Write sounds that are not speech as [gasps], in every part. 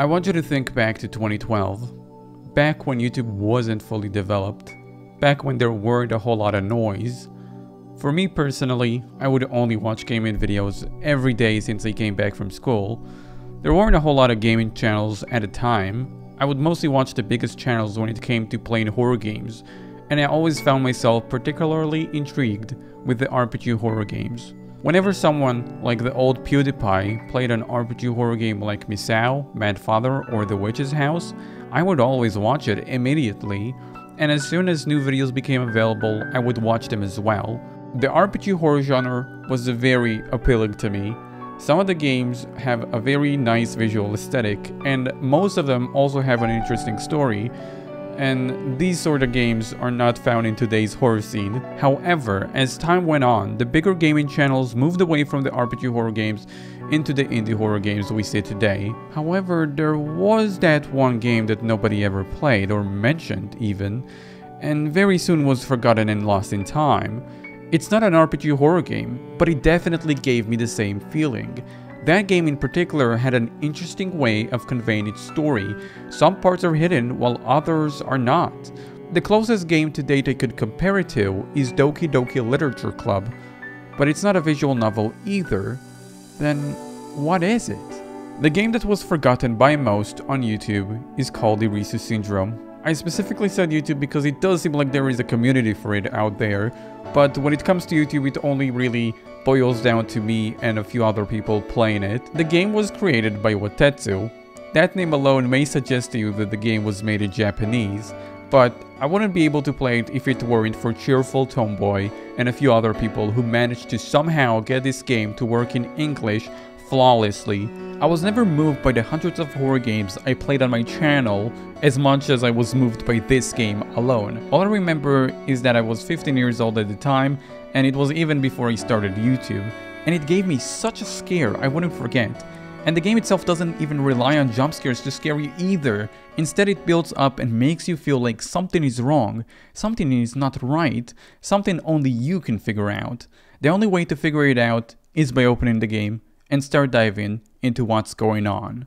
I want you to think back to 2012, back when YouTube wasn't fully developed, back when there weren't a whole lot of noise. For me personally, I would only watch gaming videos every day since I came back from school. There weren't a whole lot of gaming channels at the time. I would mostly watch the biggest channels when it came to playing horror games, and I always found myself particularly intrigued with the RPG horror games. Whenever someone like the old PewDiePie played an RPG horror game like Misao, Mad Father, or The Witch's House, I would always watch it immediately, and as soon as new videos became available, I would watch them as well. The RPG horror genre was very appealing to me. Some of the games have a very nice visual aesthetic, and most of them also have an interesting story, and these sort of games are not found in today's horror scene. However, as time went on, the bigger gaming channels moved away from the RPG horror games into the indie horror games we see today. However, there was that one game that nobody ever played or mentioned even, and very soon was forgotten and lost in time. It's not an RPG horror game, but it definitely gave me the same feeling. That game in particular had an interesting way of conveying its story. Some parts are hidden while others are not. The closest game to date I could compare it to is Doki Doki Literature Club, but it's not a visual novel either. Then what is it? The game that was forgotten by most on YouTube is called Irisu Syndrome. I specifically said YouTube because it does seem like there is a community for it out there, but when it comes to YouTube it only really boils down to me and a few other people playing it. The game was created by Watetsu. That name alone may suggest to you that the game was made in Japanese, but I wouldn't be able to play it if it weren't for Cheerful Tomboy and a few other people who managed to somehow get this game to work in English flawlessly. I was never moved by the hundreds of horror games I played on my channel as much as I was moved by this game alone. All I remember is that I was 15 years old at the time and it was even before I started YouTube, and it gave me such a scare I wouldn't forget. And the game itself doesn't even rely on jump scares to scare you either. Instead it builds up and makes you feel like something is wrong, something is not right, something only you can figure out. The only way to figure it out is by opening the game and start diving into what's going on.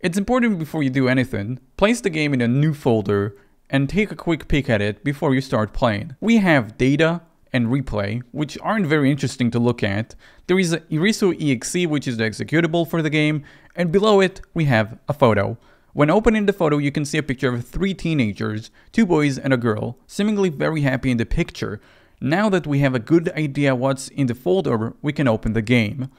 It's important before you do anything, place the game in a new folder and take a quick peek at it before you start playing. We have data and replay, which aren't very interesting to look at. There is Irisu exe, which is the executable for the game, and below it we have a photo. When opening the photo, you can see a picture of three teenagers, two boys and a girl, seemingly very happy in the picture. Now that we have a good idea what's in the folder, we can open the game.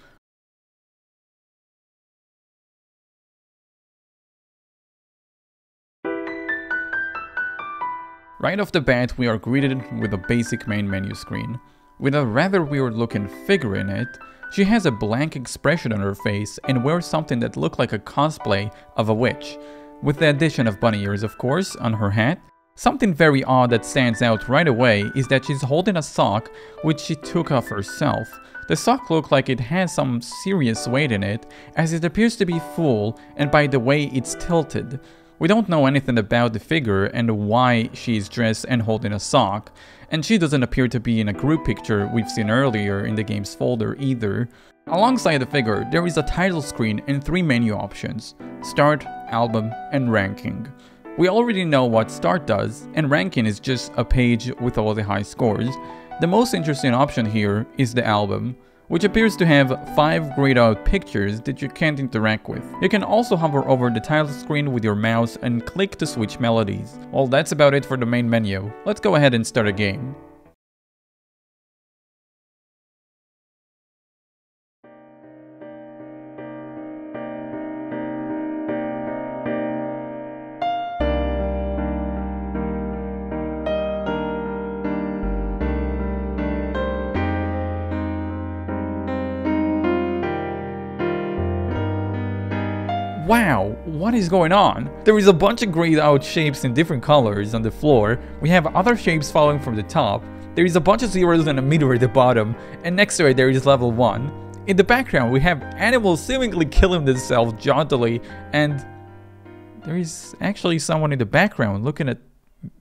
Right off the bat, we are greeted with a basic main menu screen. With a rather weird looking figure in it, she has a blank expression on her face and wears something that looked like a cosplay of a witch. With the addition of bunny ears of course, on her hat. Something very odd that stands out right away is that she's holding a sock which she took off herself. The sock looks like it has some serious weight in it, as it appears to be full and by the way it's tilted. We don't know anything about the figure and why she's dressed and holding a sock, and she doesn't appear to be in a group picture we've seen earlier in the game's folder either. Alongside the figure, there is a title screen and three menu options, Start, Album, and Ranking. We already know what Start does, and Ranking is just a page with all the high scores. The most interesting option here is the album which appears to have 5 grayed out pictures that you can't interact with. You can also hover over the title screen with your mouse and click to switch melodies. Well that's about it for the main menu. Let's go ahead and start a game. Wow, what is going on? There is a bunch of grayed out shapes in different colors on the floor, we have other shapes falling from the top, there is a bunch of zeros and a meter at the bottom, and next to it there is level 1. In the background we have animals seemingly killing themselves jauntily, and there is actually someone in the background looking at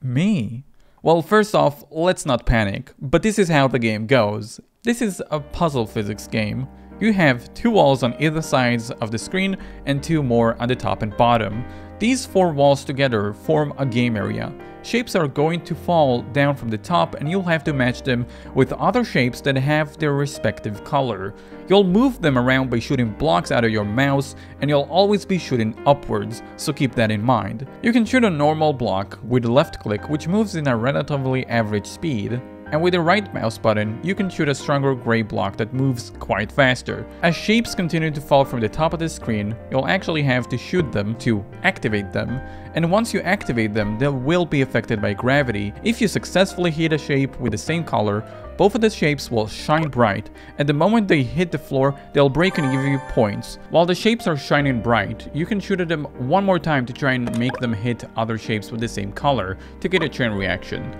me. Well, first off, let's not panic, but this is how the game goes. This is a puzzle physics game. You have two walls on either sides of the screen and two more on the top and bottom. These four walls together form a game area. Shapes are going to fall down from the top and you'll have to match them with other shapes that have their respective color. You'll move them around by shooting blocks out of your mouse and you'll always be shooting upwards, so keep that in mind. You can shoot a normal block with left click which moves in a relatively average speed and with the right mouse button, you can shoot a stronger gray block that moves quite faster. As shapes continue to fall from the top of the screen, you'll actually have to shoot them to activate them, and once you activate them, they will be affected by gravity. If you successfully hit a shape with the same color, both of the shapes will shine bright, and the moment they hit the floor, they'll break and give you points. While the shapes are shining bright, you can shoot at them one more time to try and make them hit other shapes with the same color to get a chain reaction.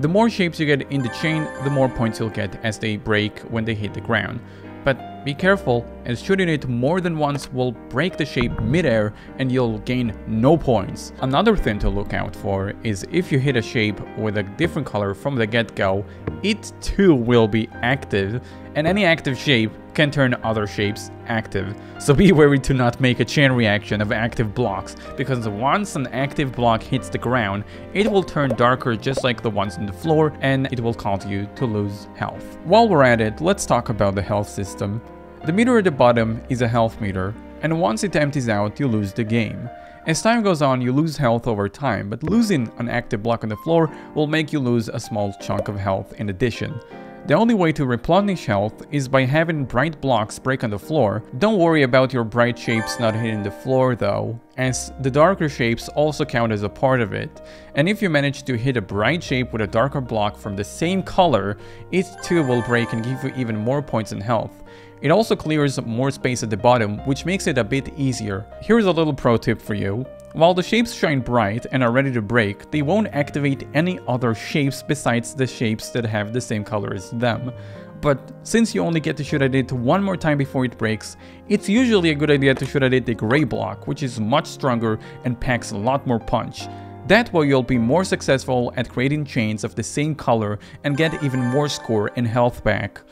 The more shapes you get in the chain, the more points you'll get as they break when they hit the ground. But be careful, as shooting it more than once will break the shape midair and you'll gain no points. Another thing to look out for is if you hit a shape with a different color from the get-go, it too will be active, and any active shape can turn other shapes active. So be wary to not make a chain reaction of active blocks, because once an active block hits the ground, it will turn darker just like the ones on the floor, and it will cause you to lose health. While we're at it, let's talk about the health system. The meter at the bottom is a health meter, and once it empties out, you lose the game. As time goes on, you lose health over time, but losing an active block on the floor will make you lose a small chunk of health in addition. The only way to replenish health is by having bright blocks break on the floor. Don't worry about your bright shapes not hitting the floor though, as the darker shapes also count as a part of it. And if you manage to hit a bright shape with a darker block from the same color, it too will break and give you even more points in health. It also clears more space at the bottom, which makes it a bit easier. Here's a little pro tip for you. While the shapes shine bright and are ready to break, they won't activate any other shapes besides the shapes that have the same color as them. But since you only get to shoot at it one more time before it breaks, it's usually a good idea to shoot at it the gray block, which is much stronger and packs a lot more punch. That way you'll be more successful at creating chains of the same color and get even more score and health back.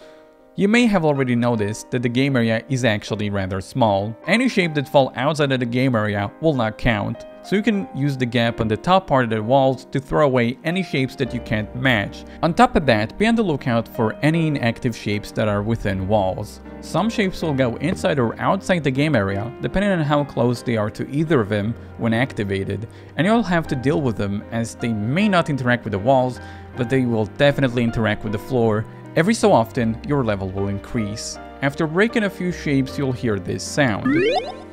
You may have already noticed that the game area is actually rather small. Any shape that fall outside of the game area will not count, so you can use the gap on the top part of the walls to throw away any shapes that you can't match. On top of that, be on the lookout for any inactive shapes that are within walls. Some shapes will go inside or outside the game area, depending on how close they are to either of them when activated, and you'll have to deal with them as they may not interact with the walls, but they will definitely interact with the floor Every so often, your level will increase. After breaking a few shapes, you'll hear this sound,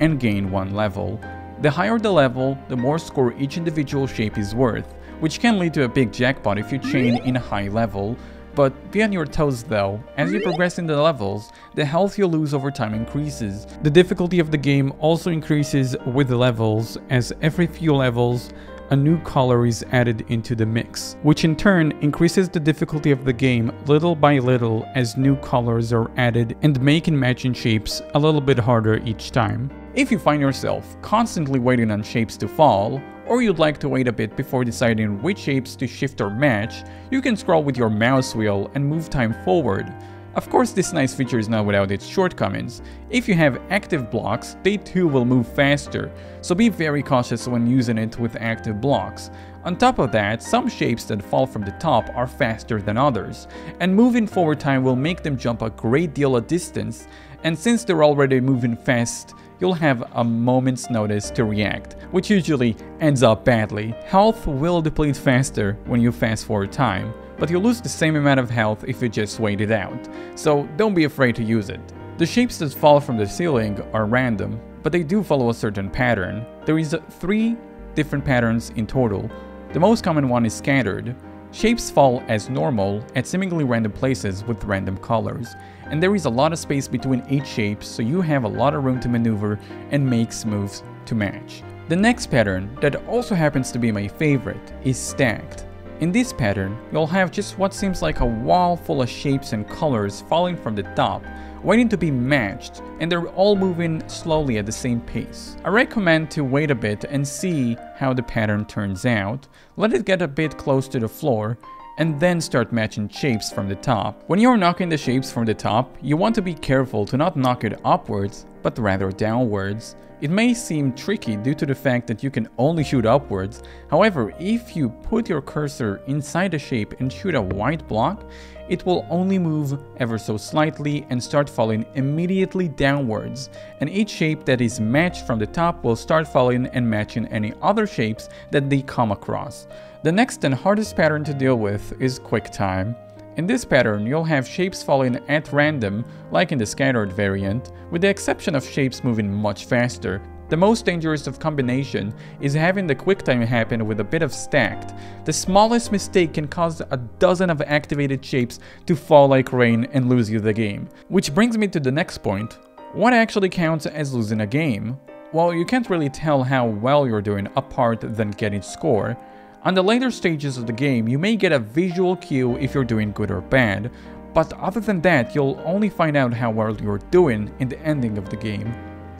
and gain one level. The higher the level, the more score each individual shape is worth, which can lead to a big jackpot if you chain in a high level. But be on your toes though, as you progress in the levels, the health you lose over time increases. The difficulty of the game also increases with the levels, as every few levels, a new color is added into the mix, which in turn increases the difficulty of the game little by little as new colors are added and making matching shapes a little bit harder each time. If you find yourself constantly waiting on shapes to fall, or you'd like to wait a bit before deciding which shapes to shift or match, you can scroll with your mouse wheel and move time forward. Of course this nice feature is not without its shortcomings. If you have active blocks, they too will move faster, so be very cautious when using it with active blocks. On top of that, some shapes that fall from the top are faster than others, and moving forward time will make them jump a great deal of distance, and since they're already moving fast, you'll have a moment's notice to react, which usually ends up badly. Health will deplete faster when you fast forward time, but you'll lose the same amount of health if you just wait it out, so don't be afraid to use it. The shapes that fall from the ceiling are random, but they do follow a certain pattern. There is three different patterns in total. The most common one is scattered. Shapes fall as normal at seemingly random places with random colors, and there is a lot of space between each shape so you have a lot of room to maneuver and make moves to match. The next pattern, that also happens to be my favorite, is stacked. In this pattern, you'll have just what seems like a wall full of shapes and colors falling from the top, waiting to be matched, and they're all moving slowly at the same pace. I recommend to wait a bit and see how the pattern turns out, let it get a bit close to the floor, and then start matching shapes from the top. When you're knocking the shapes from the top, you want to be careful to not knock it upwards, but rather downwards. It may seem tricky due to the fact that you can only shoot upwards, however, if you put your cursor inside a shape and shoot a white block, it will only move ever so slightly and start falling immediately downwards, and each shape that is matched from the top will start falling and matching any other shapes that they come across. The next and hardest pattern to deal with is QuickTime. In this pattern, you'll have shapes falling at random, like in the scattered variant, with the exception of shapes moving much faster. The most dangerous of combination is having the QuickTime happen with a bit of stacked. The smallest mistake can cause a dozen of activated shapes to fall like rain and lose you the game. Which brings me to the next point. What actually counts as losing a game? Well, you can't really tell how well you're doing apart than getting score. On the later stages of the game, you may get a visual cue if you're doing good or bad, but other than that, you'll only find out how well you're doing in the ending of the game.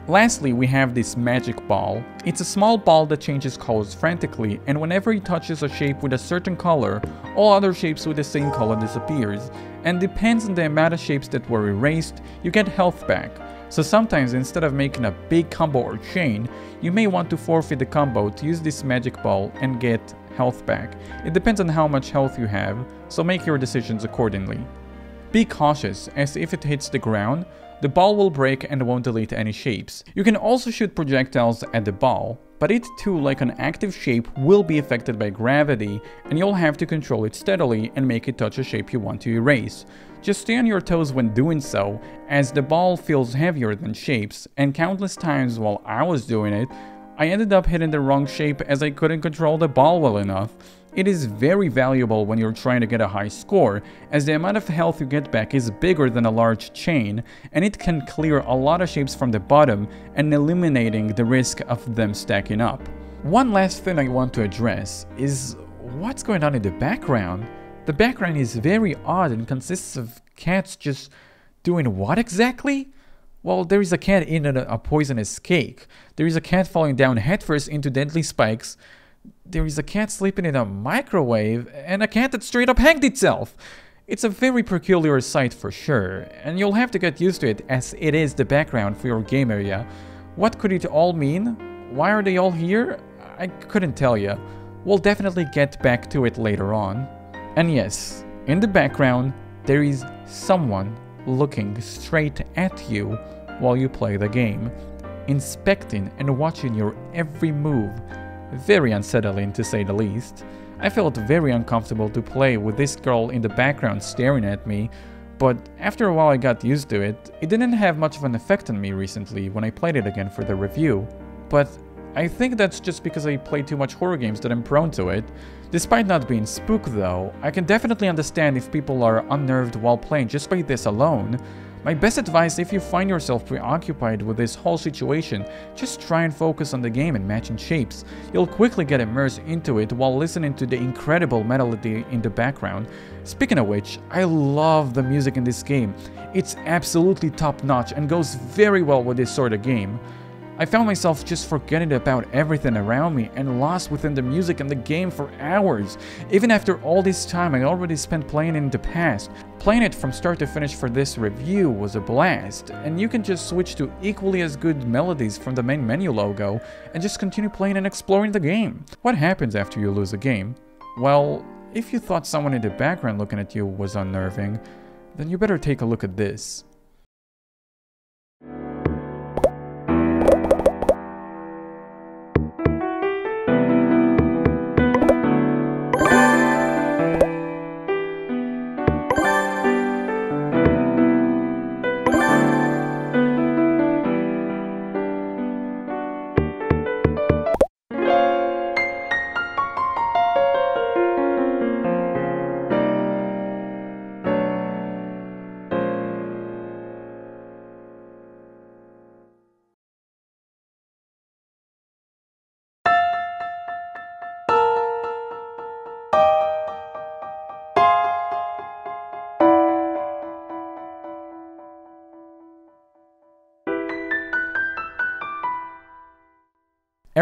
Lastly, we have this magic ball. It's a small ball that changes colors frantically, and whenever it touches a shape with a certain color, all other shapes with the same color disappears. And depends on the amount of shapes that were erased, you get health back. So sometimes instead of making a big combo or chain, you may want to forfeit the combo to use this magic ball and get health back. It depends on how much health you have, so make your decisions accordingly. Be cautious, as if it hits the ground, the ball will break and won't delete any shapes. You can also shoot projectiles at the ball, but it too, like an active shape, will be affected by gravity, and you'll have to control it steadily and make it touch a shape you want to erase. Just stay on your toes when doing so, as the ball feels heavier than shapes, and countless times while I was doing it, I ended up hitting the wrong shape as I couldn't control the ball well enough. It is very valuable when you're trying to get a high score, as the amount of health you get back is bigger than a large chain, and it can clear a lot of shapes from the bottom and eliminating the risk of them stacking up. One last thing I want to address is what's going on in the background. The background is very odd and consists of cats just doing what exactly? Well, there is a cat in a, a poisonous cake. There is a cat falling down headfirst into deadly spikes. There is a cat sleeping in a microwave, and a cat that straight up hanged itself. It's a very peculiar sight for sure, and you'll have to get used to it as it is the background for your game area. What could it all mean? Why are they all here? I couldn't tell you. We'll definitely get back to it later on. And yes, in the background, there is someone looking straight at you while you play the game, inspecting and watching your every move. Very unsettling to say the least. I felt very uncomfortable to play with this girl in the background staring at me, but after a while I got used to it. It didn't have much of an effect on me recently when I played it again for the review, but I think that's just because I play too much horror games that I'm prone to it. Despite not being spooked though, I can definitely understand if people are unnerved while playing just by this alone. My best advice if you find yourself preoccupied with this whole situation, just try and focus on the game and matching shapes. You'll quickly get immersed into it while listening to the incredible melody in the background. Speaking of which, I love the music in this game. It's absolutely top notch and goes very well with this sort of game. I found myself just forgetting about everything around me and lost within the music and the game for hours. Even after all this time I already spent playing in the past. Playing it from start to finish for this review was a blast, and you can just switch to equally as good melodies from the main menu logo and just continue playing and exploring the game. What happens after you lose a game? Well, if you thought someone in the background looking at you was unnerving, then you better take a look at this.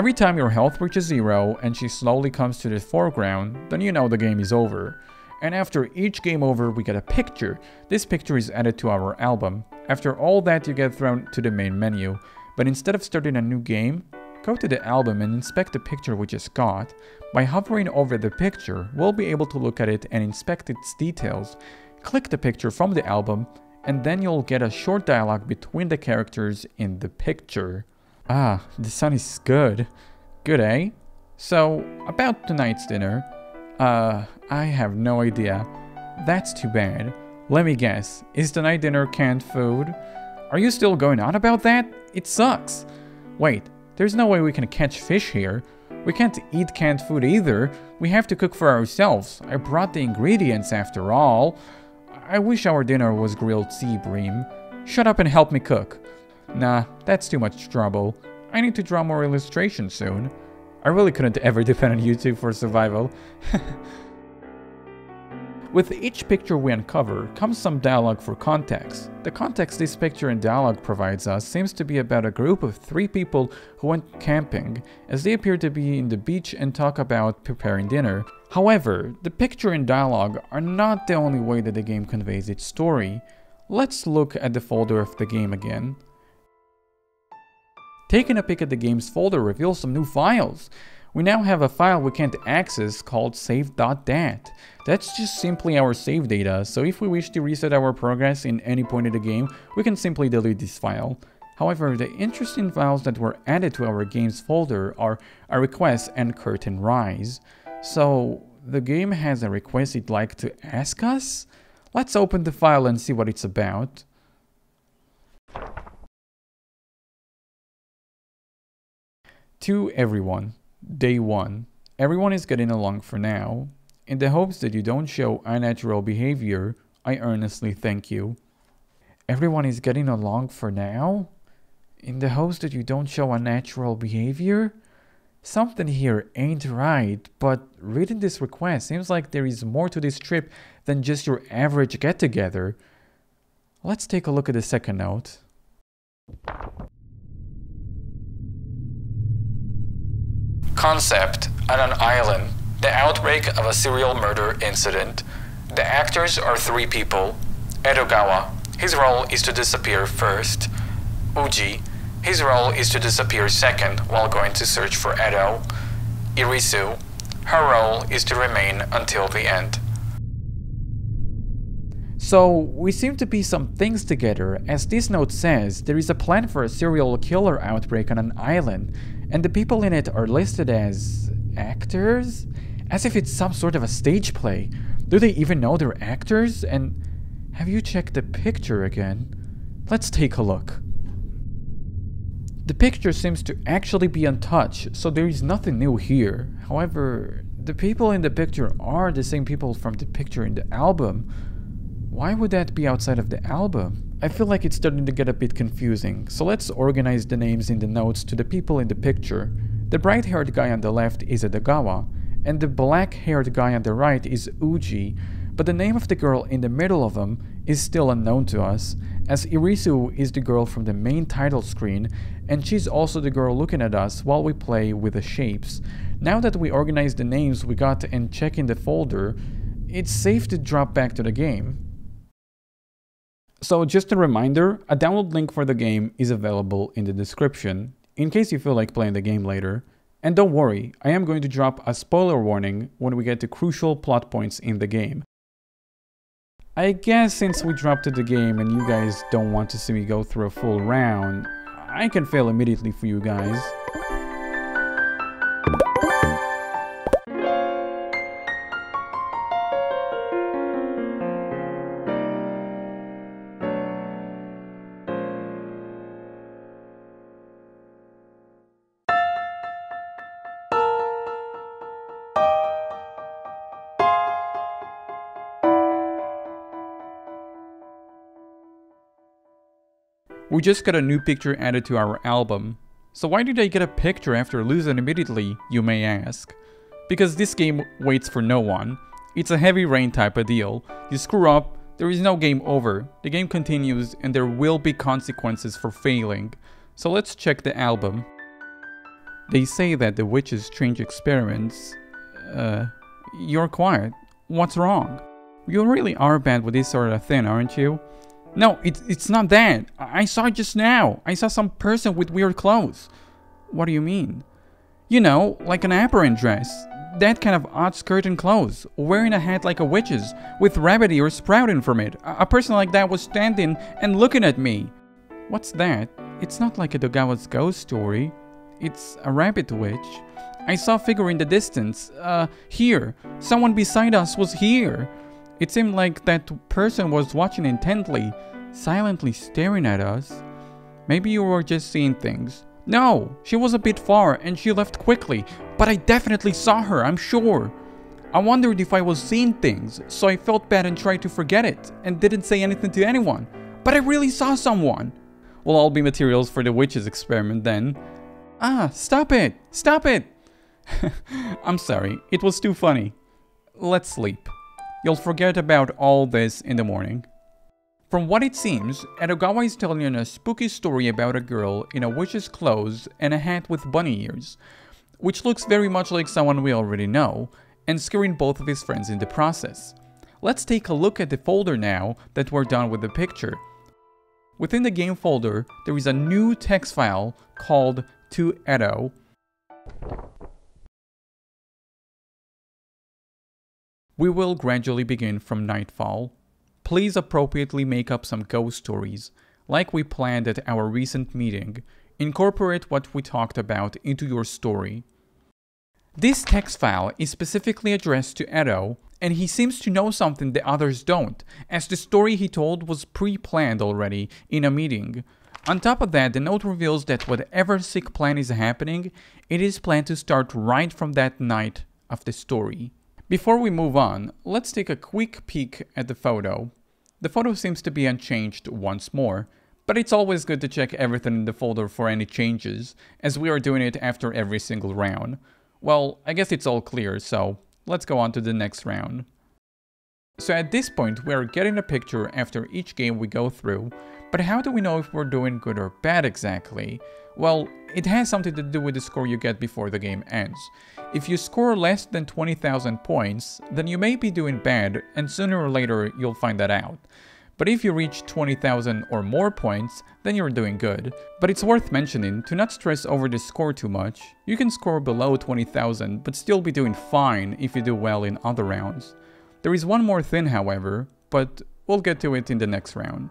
Every time your health reaches zero and she slowly comes to the foreground, then you know the game is over. and after each game over we get a picture. This picture is added to our album. After all that you get thrown to the main menu, but instead of starting a new game, go to the album and inspect the picture we just got. By hovering over the picture, we'll be able to look at it and inspect its details. Click the picture from the album, and then you'll get a short dialogue between the characters in the picture. Ah, the sun is good. Good, eh? So, about tonight's dinner, uh, I have no idea. That's too bad. Let me guess, is tonight dinner canned food? Are you still going on about that? It sucks. Wait, there's no way we can catch fish here. We can't eat canned food either. We have to cook for ourselves. I brought the ingredients after all. I wish our dinner was grilled sea bream. Shut up and help me cook. Nah, that's too much trouble. I need to draw more illustrations soon. I really couldn't ever [laughs] depend on YouTube for survival. [laughs] With each picture we uncover comes some dialogue for context. The context this picture and dialogue provides us seems to be about a group of three people who went camping, as they appear to be in the beach and talk about preparing dinner. However, the picture and dialogue are not the only way that the game conveys its story. Let's look at the folder of the game again. Taking a peek at the game's folder reveals some new files. We now have a file we can't access called save.dat. That's just simply our save data, so if we wish to reset our progress in any point of the game, we can simply delete this file. However, the interesting files that were added to our games folder are a request and curtain rise. So, the game has a request it'd like to ask us? Let's open the file and see what it's about. To everyone, day one. Everyone is getting along for now. In the hopes that you don't show unnatural behavior, I earnestly thank you. Everyone is getting along for now? In the hopes that you don't show unnatural behavior? Something here ain't right, but reading this request seems like there is more to this trip than just your average get together. Let's take a look at the second note. Concept On an island, the outbreak of a serial murder incident. The actors are three people Edogawa, his role is to disappear first. Uji, his role is to disappear second while going to search for Edo. Irisu, her role is to remain until the end. So, we seem to be some things together. As this note says, there is a plan for a serial killer outbreak on an island, and the people in it are listed as actors? As if it's some sort of a stage play. Do they even know they're actors? And have you checked the picture again? Let's take a look. The picture seems to actually be untouched, so there is nothing new here. However, the people in the picture are the same people from the picture in the album. Why would that be outside of the album? I feel like it's starting to get a bit confusing, so let's organize the names in the notes to the people in the picture. The bright-haired guy on the left is Edogawa, and the black-haired guy on the right is Uji, but the name of the girl in the middle of them is still unknown to us, as Irisu is the girl from the main title screen, and she's also the girl looking at us while we play with the shapes. Now that we organize the names we got and check in the folder, it's safe to drop back to the game. So just a reminder, a download link for the game is available in the description, in case you feel like playing the game later. And don't worry, I am going to drop a spoiler warning when we get to crucial plot points in the game. I guess since we dropped the game and you guys don't want to see me go through a full round, I can fail immediately for you guys. We just got a new picture added to our album. So why did I get a picture after losing immediately, you may ask? Because this game waits for no one. It's a heavy rain type of deal. You screw up, there is no game over. The game continues and there will be consequences for failing. So let's check the album. They say that the witches change experiments. Uh, you're quiet. What's wrong? You really are bad with this sort of thing, aren't you? No, it's, it's not that. I saw it just now. I saw some person with weird clothes. What do you mean? You know, like an apron dress. That kind of odd skirt and clothes. Wearing a hat like a witch's, with rabbit ears sprouting from it. A person like that was standing and looking at me. What's that? It's not like Edogawa's ghost story. It's a rabbit witch. I saw a figure in the distance. Uh, here. Someone beside us was here. It seemed like that person was watching intently, silently staring at us. Maybe you were just seeing things. No, she was a bit far and she left quickly, but I definitely saw her, I'm sure. I wondered if I was seeing things, so I felt bad and tried to forget it, and didn't say anything to anyone. But I really saw someone. Will all be materials for the witch's experiment then. Ah, stop it! Stop it! [laughs] I'm sorry, it was too funny. Let's sleep. You'll forget about all this in the morning. From what it seems, Edogawa is telling a spooky story about a girl in a witch's clothes and a hat with bunny ears, which looks very much like someone we already know, and scaring both of his friends in the process. Let's take a look at the folder now that we're done with the picture. Within the game folder, there is a new text file called to Edo, We will gradually begin from nightfall. Please appropriately make up some ghost stories, like we planned at our recent meeting. Incorporate what we talked about into your story. This text file is specifically addressed to Edo, and he seems to know something the others don't, as the story he told was pre-planned already in a meeting. On top of that, the note reveals that whatever sick plan is happening, it is planned to start right from that night of the story. Before we move on, let's take a quick peek at the photo. The photo seems to be unchanged once more, but it's always good to check everything in the folder for any changes, as we are doing it after every single round. Well, I guess it's all clear, so let's go on to the next round. So at this point, we are getting a picture after each game we go through, but how do we know if we're doing good or bad exactly? Well, it has something to do with the score you get before the game ends. If you score less than 20,000 points, then you may be doing bad and sooner or later you'll find that out. But if you reach 20,000 or more points, then you're doing good. But it's worth mentioning to not stress over the score too much. You can score below 20,000 but still be doing fine if you do well in other rounds. There is one more thing however, but we'll get to it in the next round.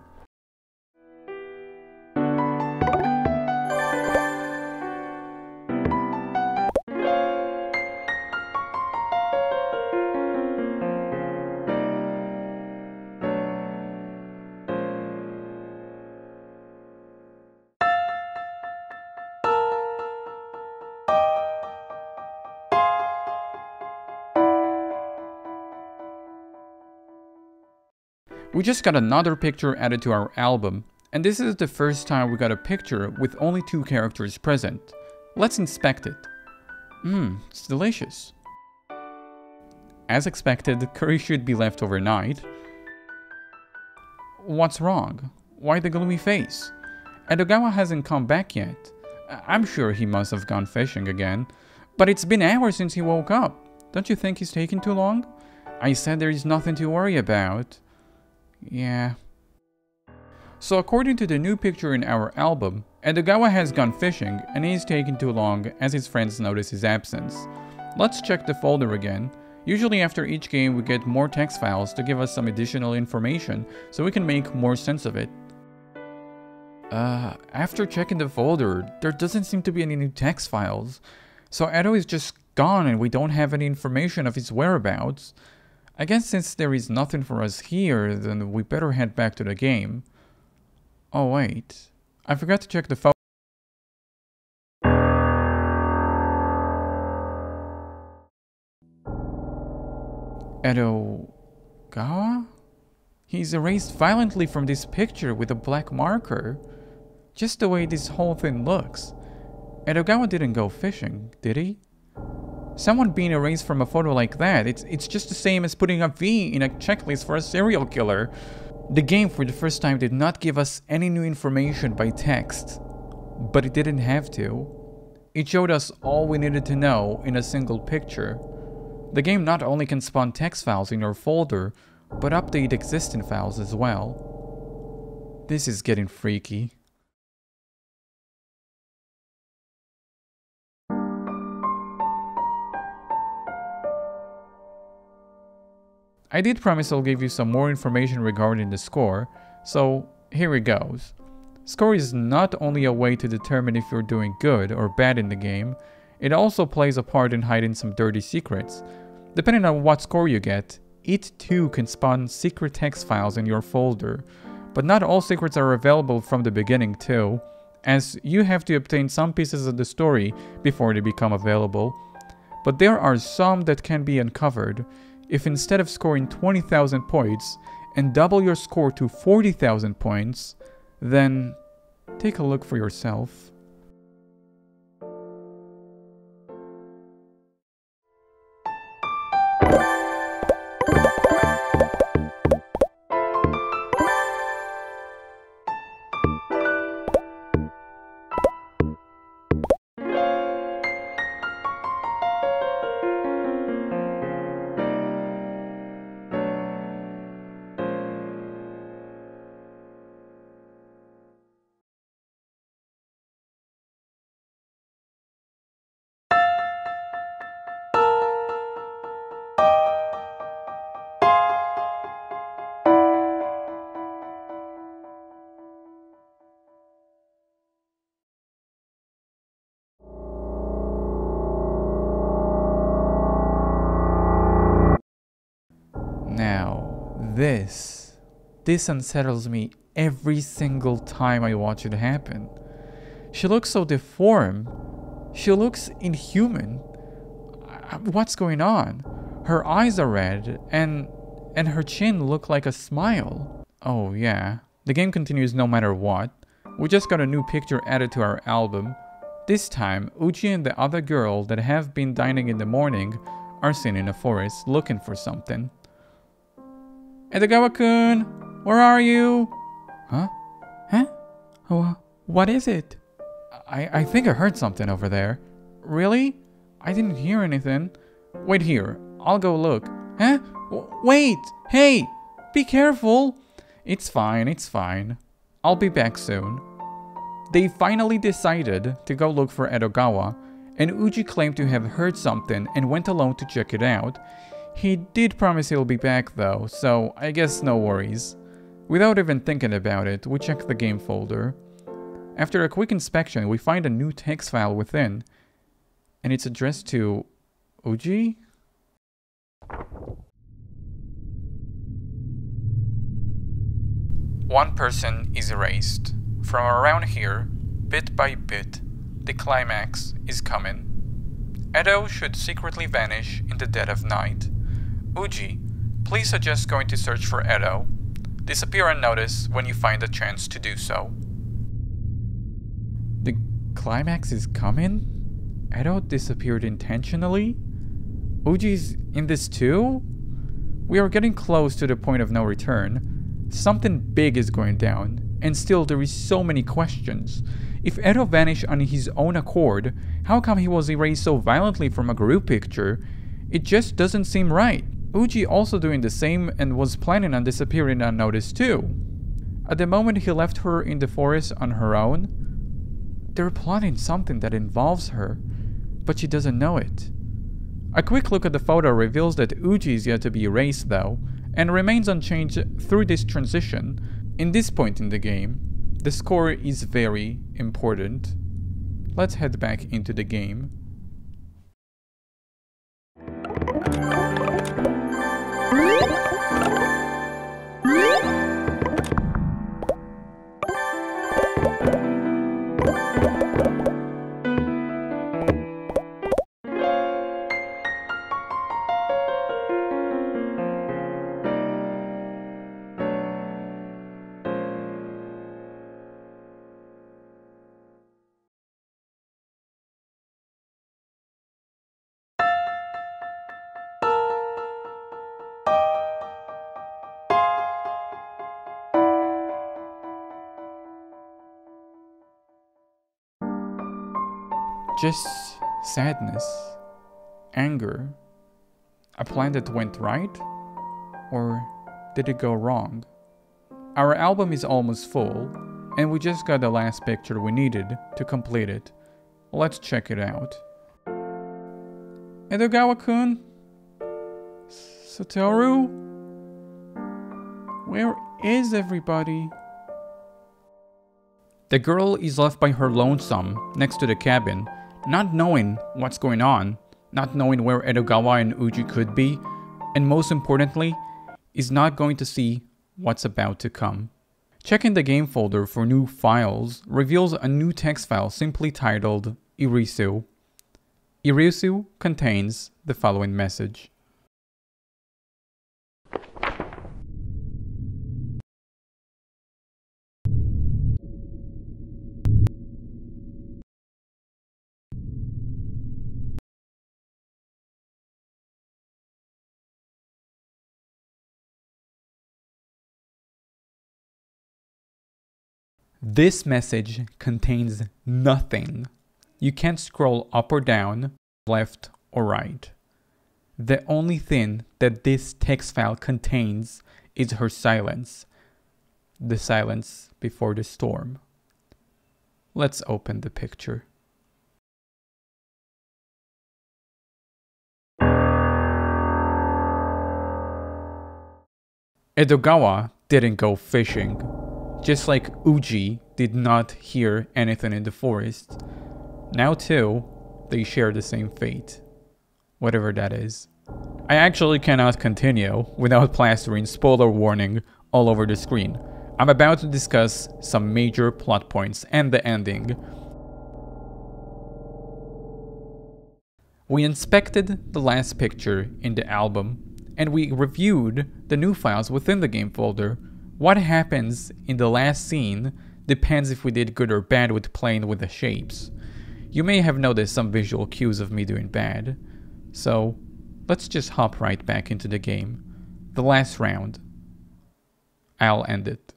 We just got another picture added to our album, and this is the first time we got a picture with only two characters present. Let's inspect it. Mmm, it's delicious. As expected, curry should be left overnight. What's wrong? Why the gloomy face? Edogawa hasn't come back yet. I'm sure he must have gone fishing again. But it's been hours since he woke up. Don't you think he's taking too long? I said there is nothing to worry about. Yeah. So according to the new picture in our album, Edogawa has gone fishing and he's taking too long as his friends notice his absence. Let's check the folder again. Usually after each game we get more text files to give us some additional information so we can make more sense of it. Uh, after checking the folder, there doesn't seem to be any new text files. So Edo is just gone and we don't have any information of his whereabouts. I guess since there is nothing for us here, then we better head back to the game. Oh wait, I forgot to check the phone. Edo... Gawa? He's erased violently from this picture with a black marker. Just the way this whole thing looks. Edogawa didn't go fishing, did he? Someone being erased from a photo like that, it's, it's just the same as putting a V in a checklist for a serial killer. The game for the first time did not give us any new information by text, but it didn't have to. It showed us all we needed to know in a single picture. The game not only can spawn text files in your folder, but update existing files as well. This is getting freaky. I did promise I'll give you some more information regarding the score, so here it goes. Score is not only a way to determine if you're doing good or bad in the game, it also plays a part in hiding some dirty secrets. Depending on what score you get, it too can spawn secret text files in your folder. But not all secrets are available from the beginning too, as you have to obtain some pieces of the story before they become available. But there are some that can be uncovered. If instead of scoring 20,000 points and double your score to 40,000 points, then take a look for yourself. This, unsettles me every single time I watch it happen. She looks so deformed. She looks inhuman. Uh, what's going on? Her eyes are red, and and her chin look like a smile. Oh yeah, the game continues no matter what. We just got a new picture added to our album. This time, Uji and the other girl that have been dining in the morning are seen in a forest looking for something. Edogawa-kun, where are you? Huh? Huh? Oh, what is it? I, I think I heard something over there. Really? I didn't hear anything. Wait here, I'll go look. Huh? W wait! Hey! Be careful! It's fine, it's fine. I'll be back soon. They finally decided to go look for Edogawa, and Uji claimed to have heard something and went alone to check it out. He did promise he'll be back though, so I guess no worries. Without even thinking about it, we check the game folder. After a quick inspection, we find a new text file within, and it's addressed to Uji? One person is erased. From around here, bit by bit, the climax is coming. Edo should secretly vanish in the dead of night. Uji, please suggest going to search for Edo. Disappear unnoticed when you find a chance to do so. The climax is coming? Edo disappeared intentionally? Uji's in this too? We are getting close to the point of no return. Something big is going down, and still there is so many questions. If Edo vanished on his own accord, how come he was erased so violently from a group picture? It just doesn't seem right. Uji also doing the same and was planning on disappearing unnoticed too. At the moment he left her in the forest on her own, they're plotting something that involves her, but she doesn't know it. A quick look at the photo reveals that Uji is yet to be erased though, and remains unchanged through this transition. In this point in the game, the score is very important. Let's head back into the game. Just sadness, anger, a plan that went right, or did it go wrong? Our album is almost full, and we just got the last picture we needed to complete it. Let's check it out. Edogawa-kun? Satoru? Where is everybody? The girl is left by her lonesome next to the cabin, not knowing what's going on, not knowing where Edogawa and Uji could be, and most importantly, is not going to see what's about to come. Checking the game folder for new files reveals a new text file simply titled Irisu. Irisu contains the following message. This message contains nothing. You can't scroll up or down, left or right. The only thing that this text file contains is her silence. The silence before the storm. Let's open the picture. Edogawa didn't go fishing. Just like Uji did not hear anything in the forest, now too, they share the same fate. Whatever that is. I actually cannot continue without plastering spoiler warning all over the screen. I'm about to discuss some major plot points and the ending. We inspected the last picture in the album, and we reviewed the new files within the game folder what happens in the last scene depends if we did good or bad with playing with the shapes. You may have noticed some visual cues of me doing bad. So, let's just hop right back into the game. The last round. I'll end it.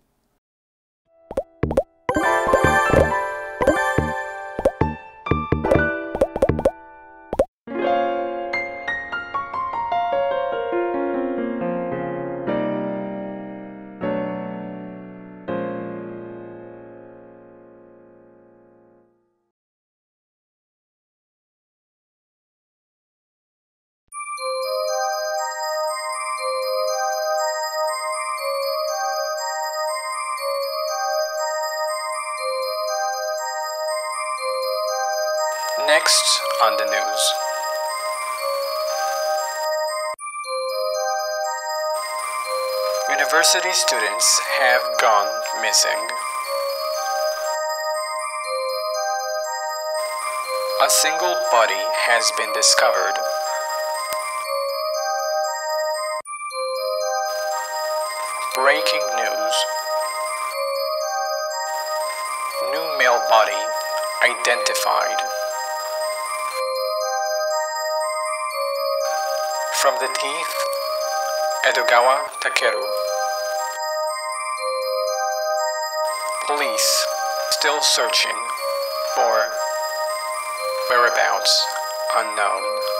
Next on the news. University students have gone missing. A single body has been discovered. Breaking news. New male body identified. From the teeth, Edogawa Takeru. Police still searching for whereabouts unknown.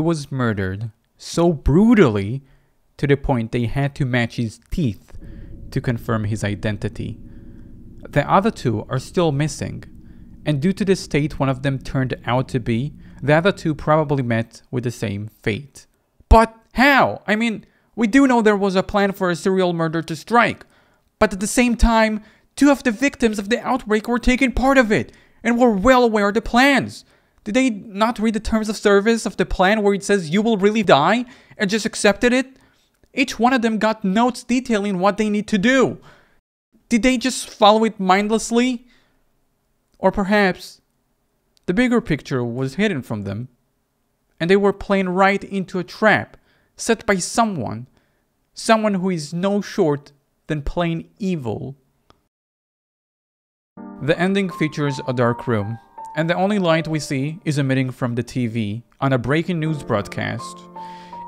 Was murdered so brutally to the point they had to match his teeth to confirm his identity. The other two are still missing, and due to the state one of them turned out to be, the other two probably met with the same fate. But how? I mean, we do know there was a plan for a serial murder to strike, but at the same time, two of the victims of the outbreak were taking part of it and were well aware of the plans. Did they not read the terms of service of the plan where it says you will really die and just accepted it? Each one of them got notes detailing what they need to do. Did they just follow it mindlessly? Or perhaps the bigger picture was hidden from them and they were playing right into a trap set by someone, someone who is no short than plain evil. The ending features a dark room and the only light we see is emitting from the TV on a breaking news broadcast.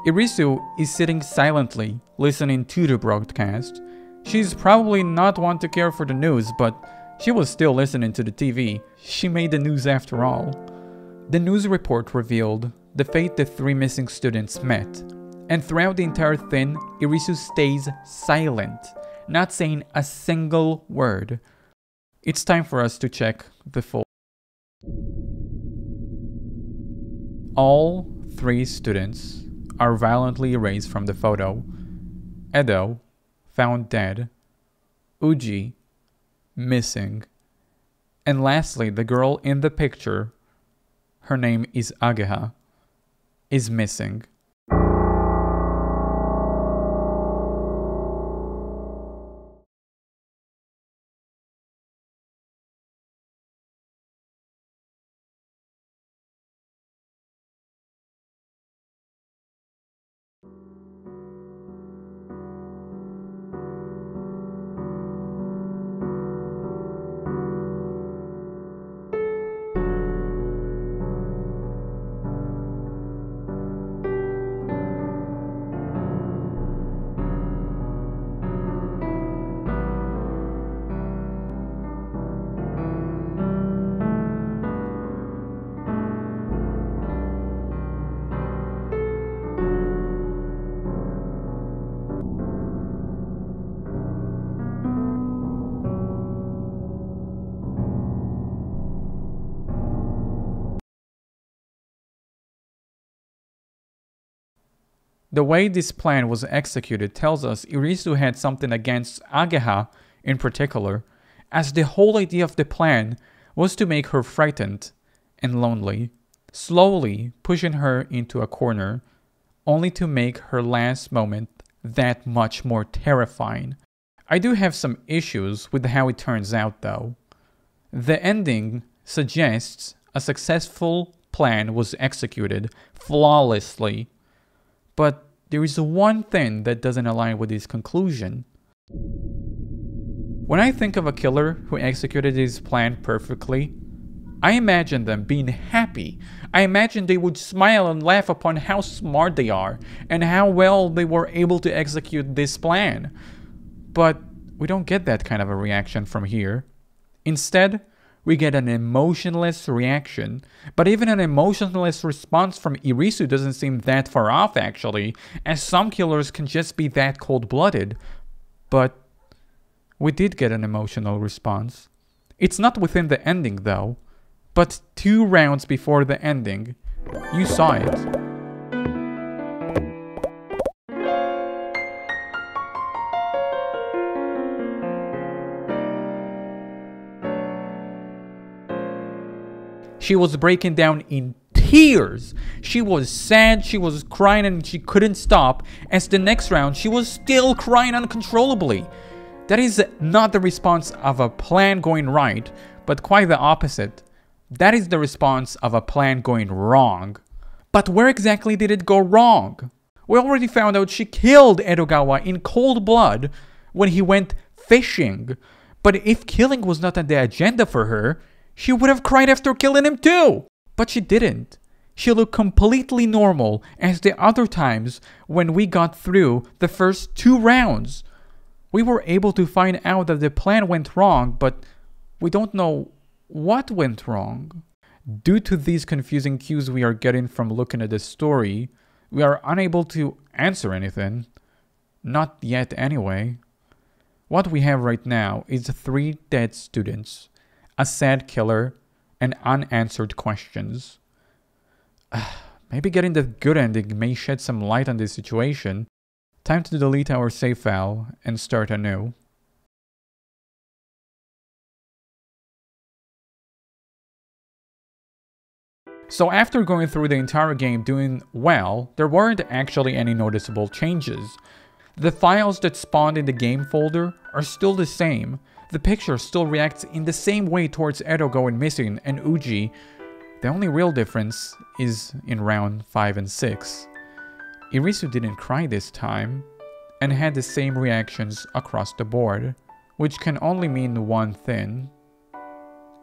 Irisu is sitting silently, listening to the broadcast. She's probably not one to care for the news, but she was still listening to the TV. She made the news after all. The news report revealed the fate the three missing students met. And throughout the entire thing, Irisu stays silent, not saying a single word. It's time for us to check the full. All three students are violently erased from the photo. Edo, found dead. Uji, missing. And lastly, the girl in the picture, her name is Ageha, is missing. The way this plan was executed tells us Irisu had something against Ageha in particular, as the whole idea of the plan was to make her frightened and lonely, slowly pushing her into a corner, only to make her last moment that much more terrifying. I do have some issues with how it turns out though. The ending suggests a successful plan was executed flawlessly but there is one thing that doesn't align with this conclusion. When I think of a killer who executed his plan perfectly, I imagine them being happy. I imagine they would smile and laugh upon how smart they are and how well they were able to execute this plan. But we don't get that kind of a reaction from here. Instead, we get an emotionless reaction. But even an emotionless response from Irisu doesn't seem that far off actually, as some killers can just be that cold-blooded. But we did get an emotional response. It's not within the ending though, but two rounds before the ending. You saw it. She was breaking down in tears. She was sad, she was crying, and she couldn't stop. As the next round, she was still crying uncontrollably. That is not the response of a plan going right, but quite the opposite. That is the response of a plan going wrong. But where exactly did it go wrong? We already found out she killed Edogawa in cold blood when he went fishing. But if killing was not on the agenda for her, she would have cried after killing him too! But she didn't. She looked completely normal as the other times when we got through the first two rounds. We were able to find out that the plan went wrong, but we don't know what went wrong. Due to these confusing cues we are getting from looking at the story, we are unable to answer anything. Not yet, anyway. What we have right now is three dead students a sad killer, and unanswered questions. [sighs] Maybe getting the good ending may shed some light on this situation. Time to delete our save file and start anew. So after going through the entire game doing well, there weren't actually any noticeable changes. The files that spawned in the game folder are still the same, the picture still reacts in the same way towards Edo going missing and Uji. The only real difference is in round 5 and 6. Irisu didn't cry this time, and had the same reactions across the board, which can only mean one thing.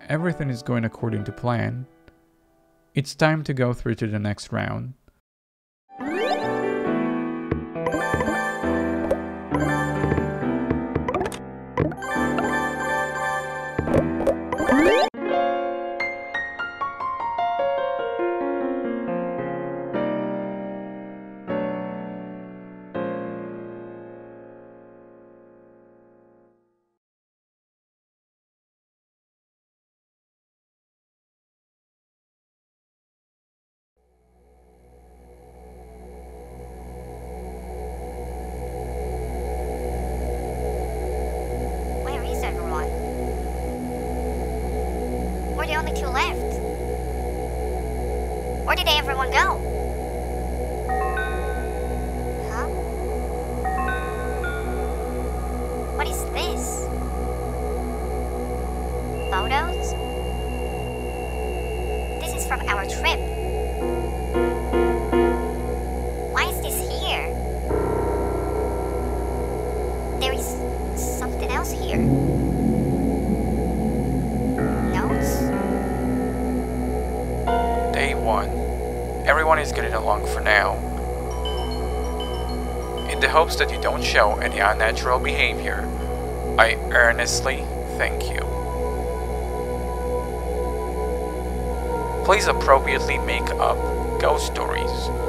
Everything is going according to plan. It's time to go through to the next round. Show any unnatural behavior, I earnestly thank you. Please appropriately make up ghost stories.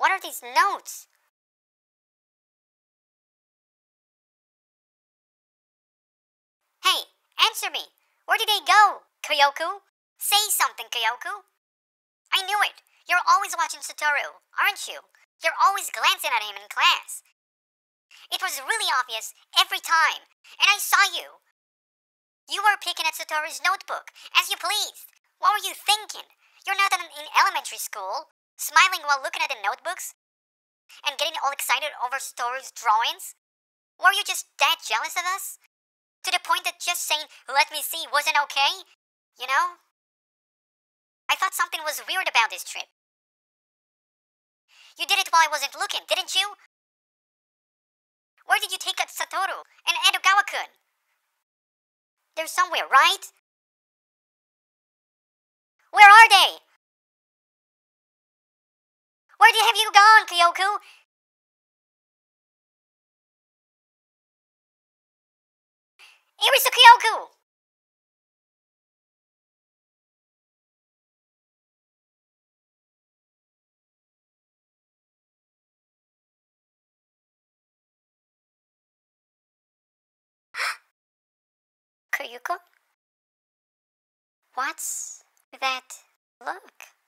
What are these notes? Hey, answer me. Where did they go, Kyoko? Say something, Kyoko. I knew it. You're always watching Satoru, aren't you? You're always glancing at him in class. It was really obvious every time, and I saw you. You were picking at Satoru's notebook as you pleased. What were you thinking? You're not in, in elementary school, smiling while looking at the notebooks and getting all excited over Satoru's drawings. Were you just that jealous of us? To the point that just saying, let me see, wasn't okay? You know? I thought something was weird about this trip. You did it while I wasn't looking, didn't you? Where did you take Satoru and Edogawa-kun? They're somewhere, right? Where are they? Where have you gone, Kyoko? Irisu Kyoko! [gasps] Kuyuko? What's that look?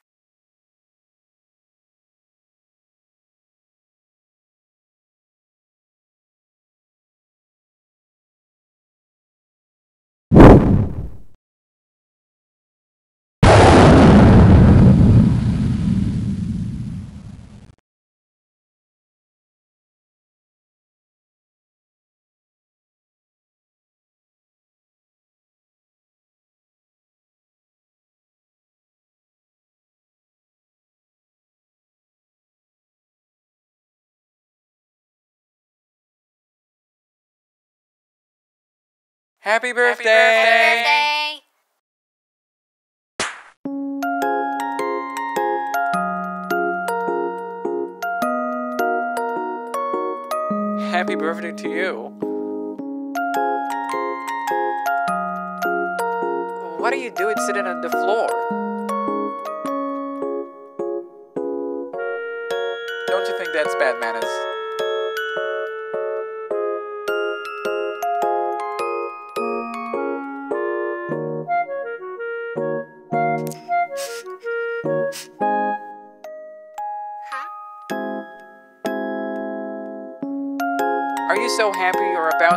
Happy birthday! Happy birthday! Happy birthday to you. What are you doing sitting on the floor? Don't you think that's bad manners?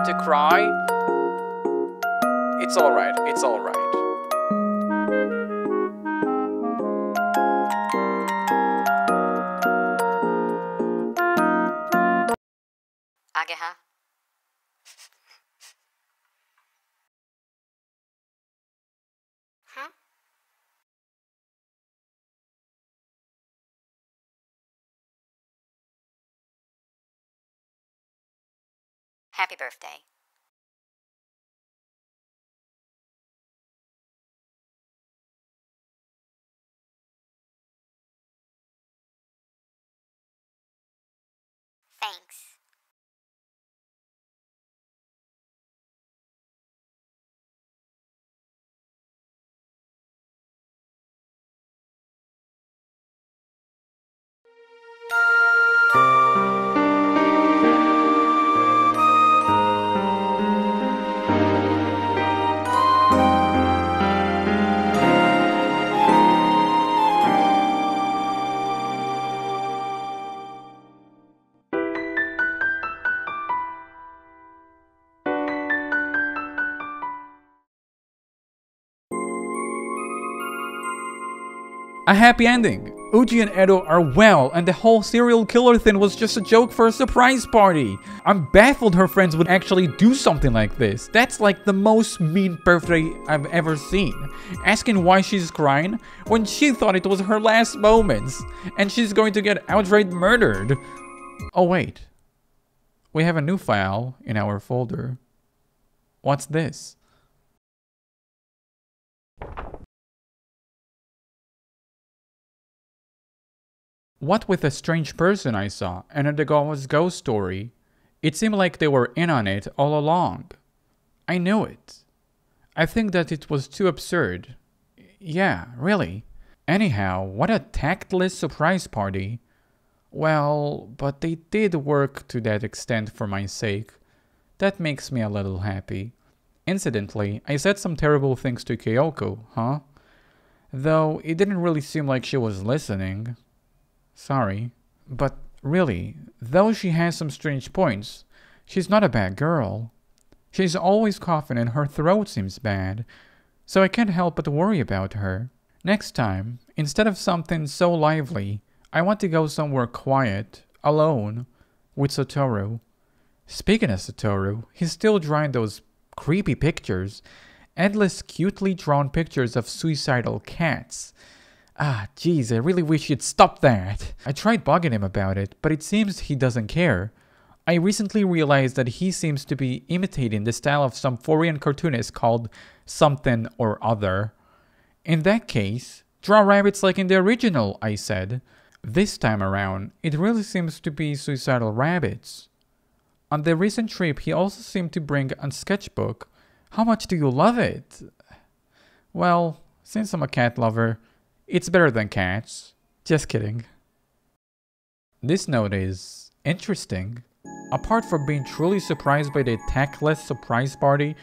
To cry? It's alright, it's alright. Happy birthday. A happy ending. Uji and Edo are well, and the whole serial killer thing was just a joke for a surprise party. I'm baffled her friends would actually do something like this. That's like the most mean birthday I've ever seen. Asking why she's crying when she thought it was her last moments, and she's going to get outright murdered. Oh wait, we have a new file in our folder. What's this? What with a strange person I saw and Edogawa's ghost story? It seemed like they were in on it all along. I knew it. I think that it was too absurd. Yeah, really. Anyhow, what a tactless surprise party. Well, but they did work to that extent for my sake. That makes me a little happy. Incidentally, I said some terrible things to Kyoko, huh? Though it didn't really seem like she was listening. Sorry. But really, though she has some strange points, she's not a bad girl. She's always coughing and her throat seems bad, so I can't help but worry about her. Next time, instead of something so lively, I want to go somewhere quiet, alone, with Satoru. Speaking of Satoru, he's still drawing those creepy pictures, endless cutely drawn pictures of suicidal cats. Ah, jeez, I really wish you'd stop that. I tried bugging him about it, but it seems he doesn't care. I recently realized that he seems to be imitating the style of some foreign cartoonist called something or other. In that case, draw rabbits like in the original, I said. This time around, it really seems to be suicidal rabbits. On the recent trip, he also seemed to bring a sketchbook. How much do you love it? Well, since I'm a cat lover, it's better than cats. Just kidding. This note is interesting. Apart from being truly surprised by the tactless surprise party,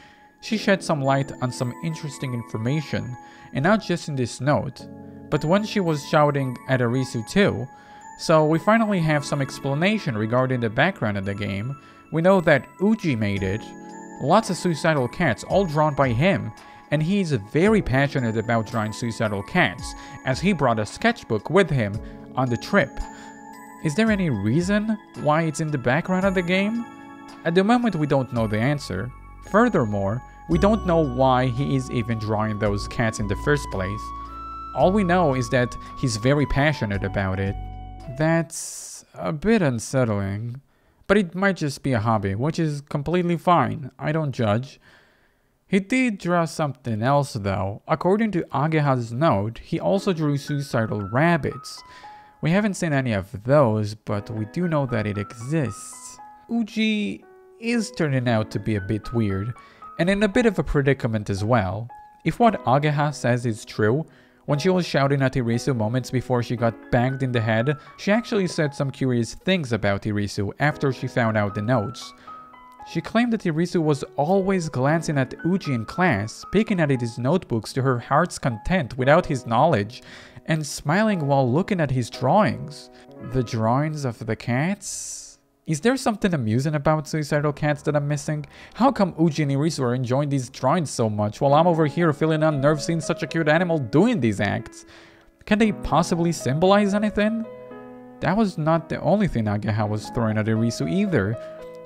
she shed some light on some interesting information, and not just in this note, but when she was shouting at Irisu too. So we finally have some explanation regarding the background of the game. We know that Uji made it, lots of suicidal cats all drawn by him, and he is very passionate about drawing suicidal cats, as he brought a sketchbook with him on the trip. Is there any reason why it's in the background of the game? At the moment we don't know the answer. Furthermore, we don't know why he is even drawing those cats in the first place. All we know is that he's very passionate about it. That's a bit unsettling. But it might just be a hobby, which is completely fine. I don't judge. He did draw something else though. According to Ageha's note, he also drew suicidal rabbits. We haven't seen any of those, but we do know that it exists. Uji is turning out to be a bit weird, and in a bit of a predicament as well. If what Ageha says is true, when she was shouting at Irisu moments before she got banged in the head, she actually said some curious things about Irisu after she found out the notes. She claimed that Irisu was always glancing at Uji in class, picking at his notebooks to her heart's content without his knowledge, and smiling while looking at his drawings. The drawings of the cats? Is there something amusing about suicidal cats that I'm missing? How come Uji and Irisu are enjoying these drawings so much while I'm over here feeling unnerved seeing such a cute animal doing these acts? Can they possibly symbolize anything? That was not the only thing Ageha was throwing at Irisu either.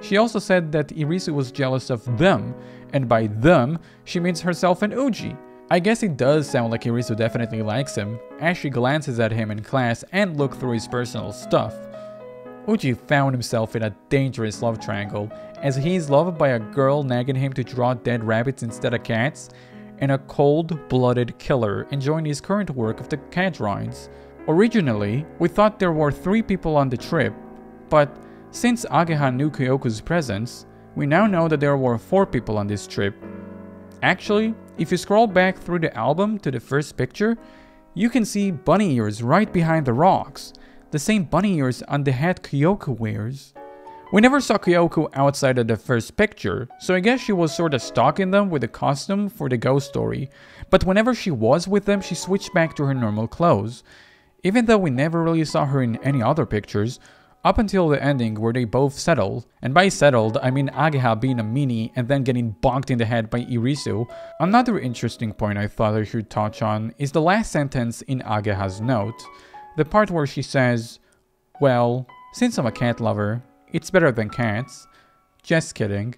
She also said that Irisu was jealous of them, and by them, she means herself and Uji. I guess it does sound like Irisu definitely likes him, as she glances at him in class and look through his personal stuff. Uji found himself in a dangerous love triangle, as he is loved by a girl nagging him to draw dead rabbits instead of cats, and a cold-blooded killer enjoying his current work of the cat drawings. Originally, we thought there were three people on the trip, but since Ageha knew Kyoko's presence, we now know that there were four people on this trip. Actually, if you scroll back through the album to the first picture, you can see bunny ears right behind the rocks, the same bunny ears on the hat Kyoko wears. We never saw Kyoko outside of the first picture, so I guess she was sorta stalking them with a costume for the ghost story, but whenever she was with them she switched back to her normal clothes. Even though we never really saw her in any other pictures, up until the ending where they both settled, and by settled I mean Ageha being a meanie and then getting bonked in the head by Irisu. Another interesting point I thought I should touch on is the last sentence in Ageha's note, the part where she says, well, since I'm a cat lover, it's better than cats. Just kidding.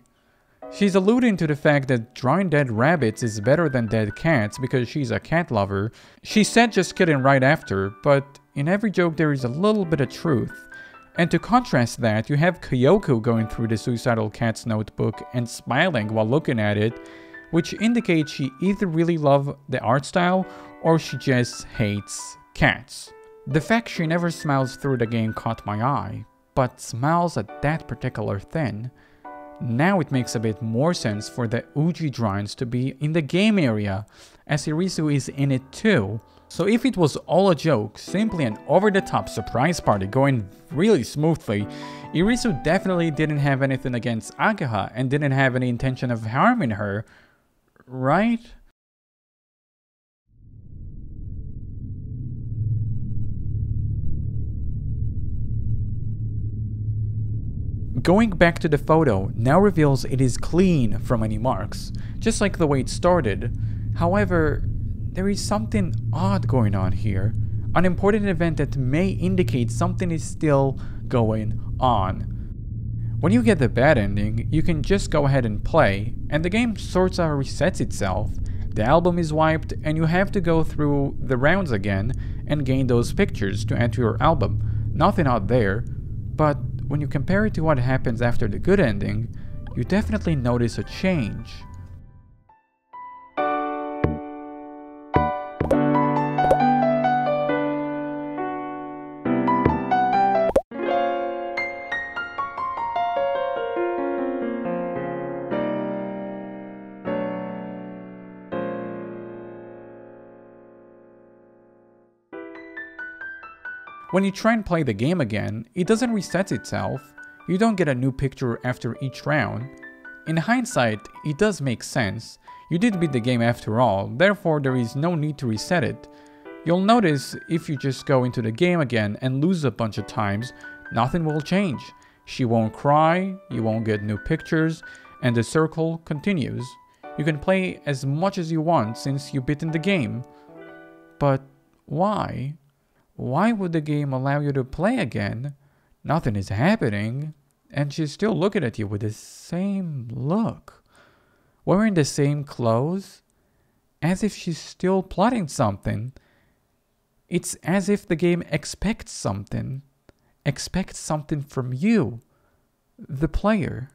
She's alluding to the fact that drawing dead rabbits is better than dead cats because she's a cat lover. She said just kidding right after, but in every joke there is a little bit of truth. And to contrast that, you have Kyoko going through the suicidal cat's notebook and smiling while looking at it, which indicates she either really loves the art style or she just hates cats. The fact she never smiles through the game caught my eye, but smiles at that particular thing now it makes a bit more sense for the Uji drawings to be in the game area, as Irisu is in it too. So if it was all a joke, simply an over-the-top surprise party going really smoothly, Irisu definitely didn't have anything against Ageha and didn't have any intention of harming her, right? Going back to the photo now reveals it is clean from any marks, just like the way it started. However, there is something odd going on here, an important event that may indicate something is still going on. When you get the bad ending, you can just go ahead and play, and the game sorts of resets itself. The album is wiped, and you have to go through the rounds again and gain those pictures to enter your album. Nothing out there, but when you compare it to what happens after the good ending, you definitely notice a change. When you try and play the game again, it doesn't reset itself, you don't get a new picture after each round. In hindsight, it does make sense, you did beat the game after all, therefore there is no need to reset it. You'll notice if you just go into the game again and lose a bunch of times, nothing will change. She won't cry, you won't get new pictures, and the circle continues. You can play as much as you want since you beaten the game. But why? Why would the game allow you to play again? Nothing is happening. And she's still looking at you with the same look. Wearing the same clothes. As if she's still plotting something. It's as if the game expects something. Expects something from you, the player.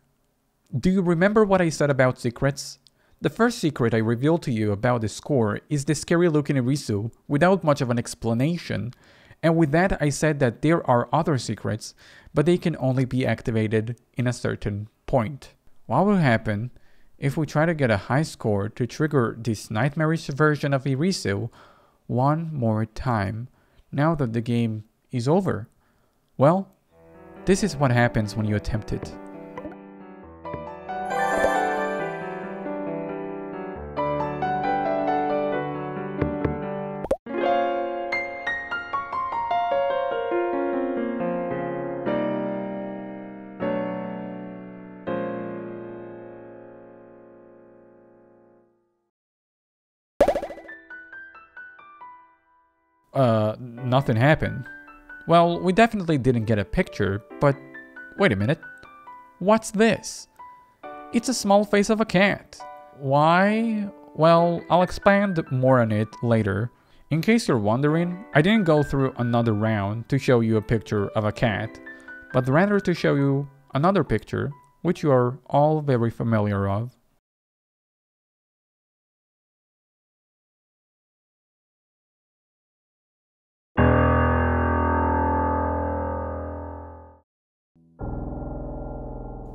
Do you remember what I said about secrets? The first secret I revealed to you about the score is the scary looking Irisu without much of an explanation. And with that I said that there are other secrets, but they can only be activated in a certain point. What will happen if we try to get a high score to trigger this nightmarish version of Irisu one more time now that the game is over? Well, this is what happens when you attempt it. Nothing happened. Well, we definitely didn't get a picture, but wait a minute. What's this? It's a small face of a cat. Why? Well, I'll expand more on it later. In case you're wondering, I didn't go through another round to show you a picture of a cat, but rather to show you another picture, which you are all very familiar of.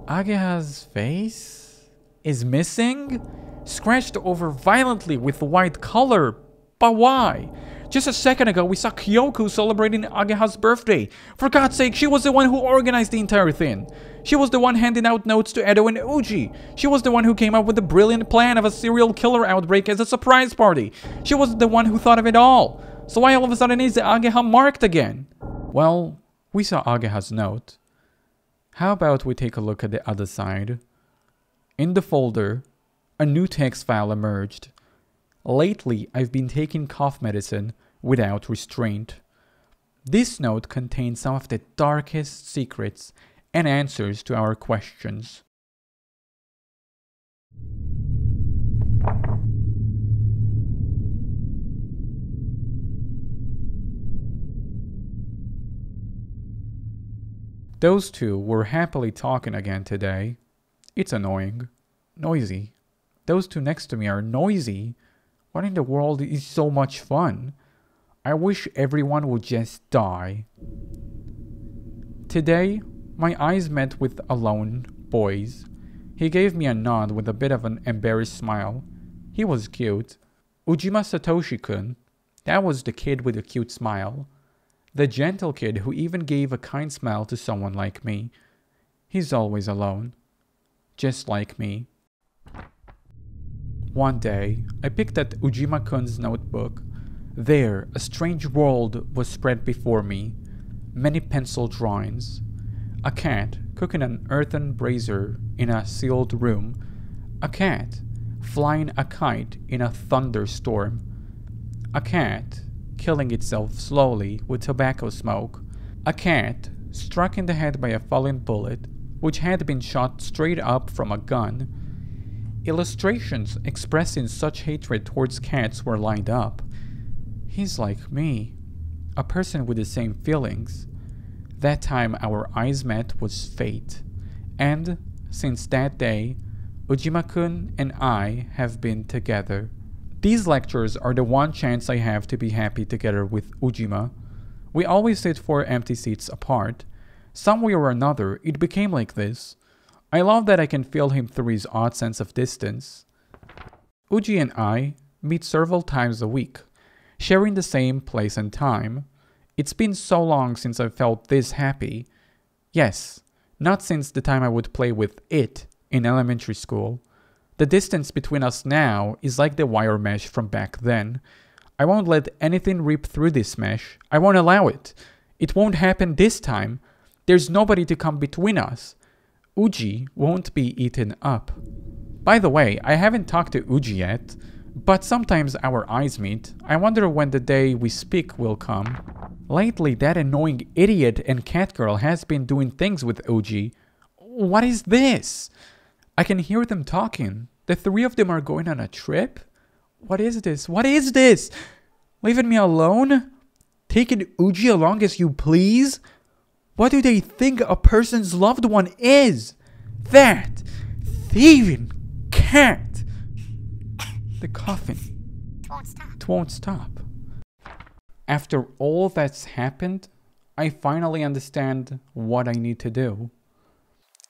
Ageha's face is missing? Scratched over violently with white color. But why? Just a second ago, we saw Kyoko celebrating Ageha's birthday. For God's sake, she was the one who organized the entire thing. She was the one handing out notes to Edo and Uji. She was the one who came up with the brilliant plan of a serial killer outbreak as a surprise party. She was the one who thought of it all. So why all of a sudden is Ageha marked again? Well, We saw Ageha's note. How about we take a look at the other side? In the folder, a new text file emerged. Lately, I've been taking cough medicine without restraint. This note contains some of the darkest secrets and answers to our questions. Those two were happily talking again today. It's annoying. Noisy. Those two next to me are noisy. What in the world is so much fun? I wish everyone would just die. Today, my eyes met with Alone Boys. He gave me a nod with a bit of an embarrassed smile. He was cute. Ujima Satoshi kun. That was the kid with the cute smile. The gentle kid who even gave a kind smile to someone like me. He's always alone. Just like me. One day, I picked at Ujima kun's notebook. There, a strange world was spread before me. Many pencil drawings. A cat cooking an earthen brazier in a sealed room. A cat flying a kite in a thunderstorm. A cat killing itself slowly with tobacco smoke. A cat struck in the head by a falling bullet, which had been shot straight up from a gun. Illustrations expressing such hatred towards cats were lined up. He's like me, a person with the same feelings. That time our eyes met was fate, and since that day, Ujima-kun and I have been together. These lectures are the one chance I have to be happy together with Ujima. We always sit four empty seats apart. Some way or another, it became like this. I love that I can feel him through his odd sense of distance. Uji and I meet several times a week, sharing the same place and time. It's been so long since I've felt this happy. Yes, not since the time I would play with it in elementary school. The distance between us now is like the wire mesh from back then. I won't let anything rip through this mesh. I won't allow it. It won't happen this time. There's nobody to come between us. Uji won't be eaten up. By the way, I haven't talked to Uji yet, but sometimes our eyes meet. I wonder when the day we speak will come. Lately, that annoying idiot and cat girl has been doing things with Uji. What is this? I can hear them talking. The three of them are going on a trip? What is this? What is this? Leaving me alone? Taking Uji along as you please? What do they think a person's loved one is? That thieving cat. The coffin. It won't stop. It won't stop. After all that's happened, I finally understand what I need to do.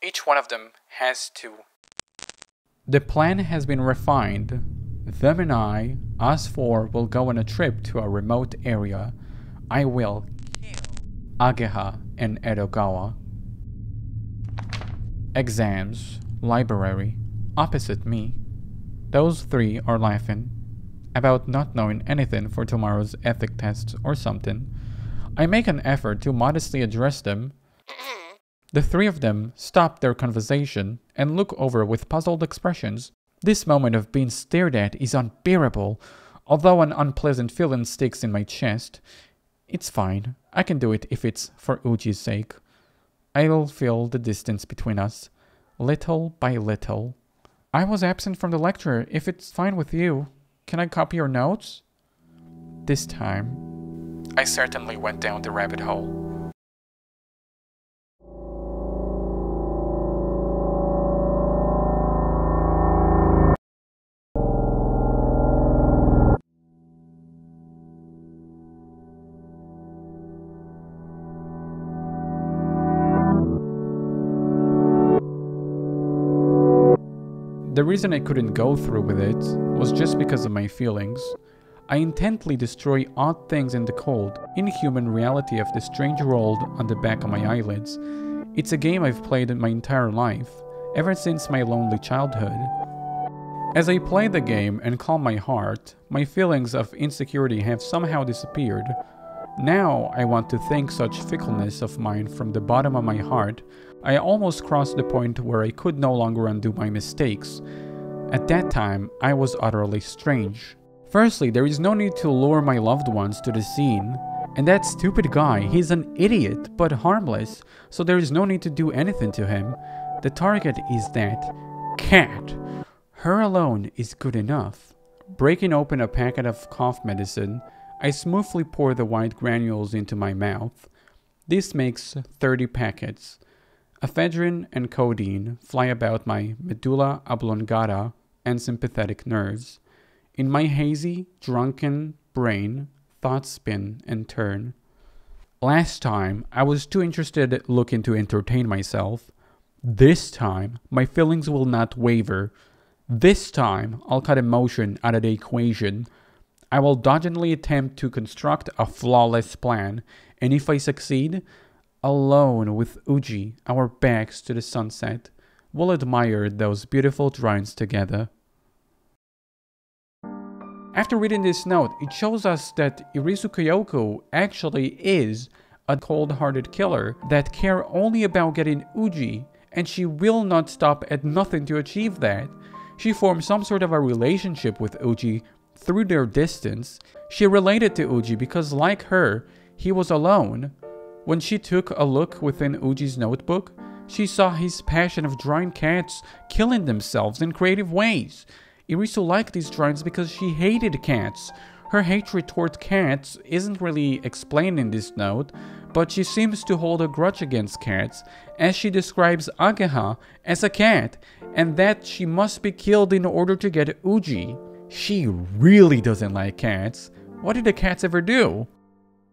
Each one of them has to the plan has been refined. Them and I, us four, will go on a trip to a remote area. I will kill Ageha and Edogawa. Exams, library, opposite me. Those three are laughing about not knowing anything for tomorrow's ethic tests or something. I make an effort to modestly address them the three of them stop their conversation and look over with puzzled expressions. This moment of being stared at is unbearable, although an unpleasant feeling sticks in my chest. It's fine. I can do it if it's for Uji's sake. I'll fill the distance between us, little by little. I was absent from the lecture. If it's fine with you, can I copy your notes? This time, I certainly went down the rabbit hole. The reason I couldn't go through with it was just because of my feelings. I intently destroy odd things in the cold, inhuman reality of the strange world on the back of my eyelids. It's a game I've played in my entire life, ever since my lonely childhood. As I play the game and calm my heart, my feelings of insecurity have somehow disappeared. Now I want to thank such fickleness of mine from the bottom of my heart. I almost crossed the point where I could no longer undo my mistakes. At that time, I was utterly strange. Firstly, there is no need to lure my loved ones to the scene. And that stupid guy, he's an idiot, but harmless, so there is no need to do anything to him. The target is that cat. Her alone is good enough. Breaking open a packet of cough medicine, I smoothly pour the white granules into my mouth. This makes 30 packets. Ephedrine and codeine fly about my medulla oblongata and sympathetic nerves. In my hazy, drunken brain, thoughts spin and turn. Last time, I was too interested looking to entertain myself. This time, my feelings will not waver. This time, I'll cut emotion out of the equation. I will doggedly attempt to construct a flawless plan, and if I succeed, alone with Uji, our backs to the sunset, we'll admire those beautiful drawings together. After reading this note, it shows us that Irisu Kyoko actually is a cold-hearted killer that care only about getting Uji, and she will not stop at nothing to achieve that. She formed some sort of a relationship with Uji through their distance. She related to Uji because like her, he was alone. When she took a look within Uji's notebook, she saw his passion of drawing cats killing themselves in creative ways. Irisu liked these drawings because she hated cats. Her hatred toward cats isn't really explained in this note, but she seems to hold a grudge against cats, as she describes Ageha as a cat, and that she must be killed in order to get Uji. She really doesn't like cats. What did the cats ever do?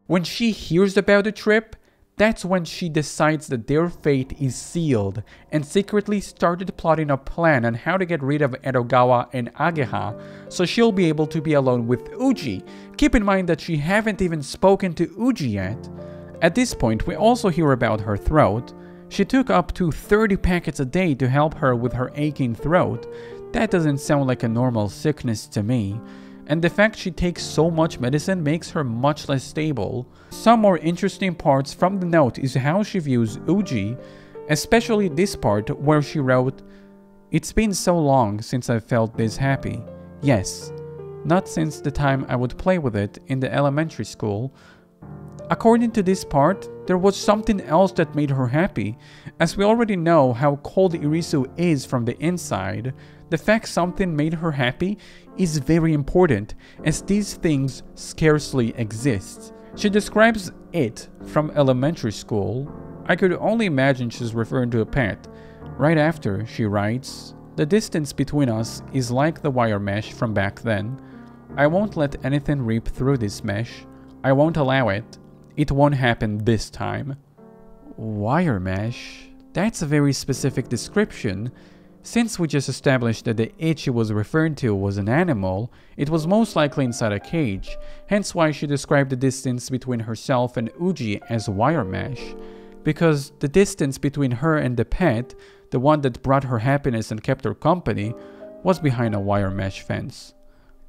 When she hears about the trip, that's when she decides that their fate is sealed and secretly started plotting a plan on how to get rid of Edogawa and Ageha so she'll be able to be alone with Uji. Keep in mind that she haven't even spoken to Uji yet. At this point, we also hear about her throat. She took up to 30 packets a day to help her with her aching throat. That doesn't sound like a normal sickness to me and the fact she takes so much medicine makes her much less stable. Some more interesting parts from the note is how she views Uji, especially this part where she wrote, It's been so long since I felt this happy. Yes, not since the time I would play with it in the elementary school. According to this part, there was something else that made her happy. As we already know how cold Irisu is from the inside, the fact something made her happy is very important, as these things scarcely exist. She describes it from elementary school. I could only imagine she's referring to a pet. Right after, she writes, The distance between us is like the wire mesh from back then. I won't let anything rip through this mesh. I won't allow it. It won't happen this time. Wire mesh? That's a very specific description. Since we just established that the it she was referring to was an animal, it was most likely inside a cage, hence why she described the distance between herself and Uji as wire mesh. Because the distance between her and the pet, the one that brought her happiness and kept her company, was behind a wire mesh fence.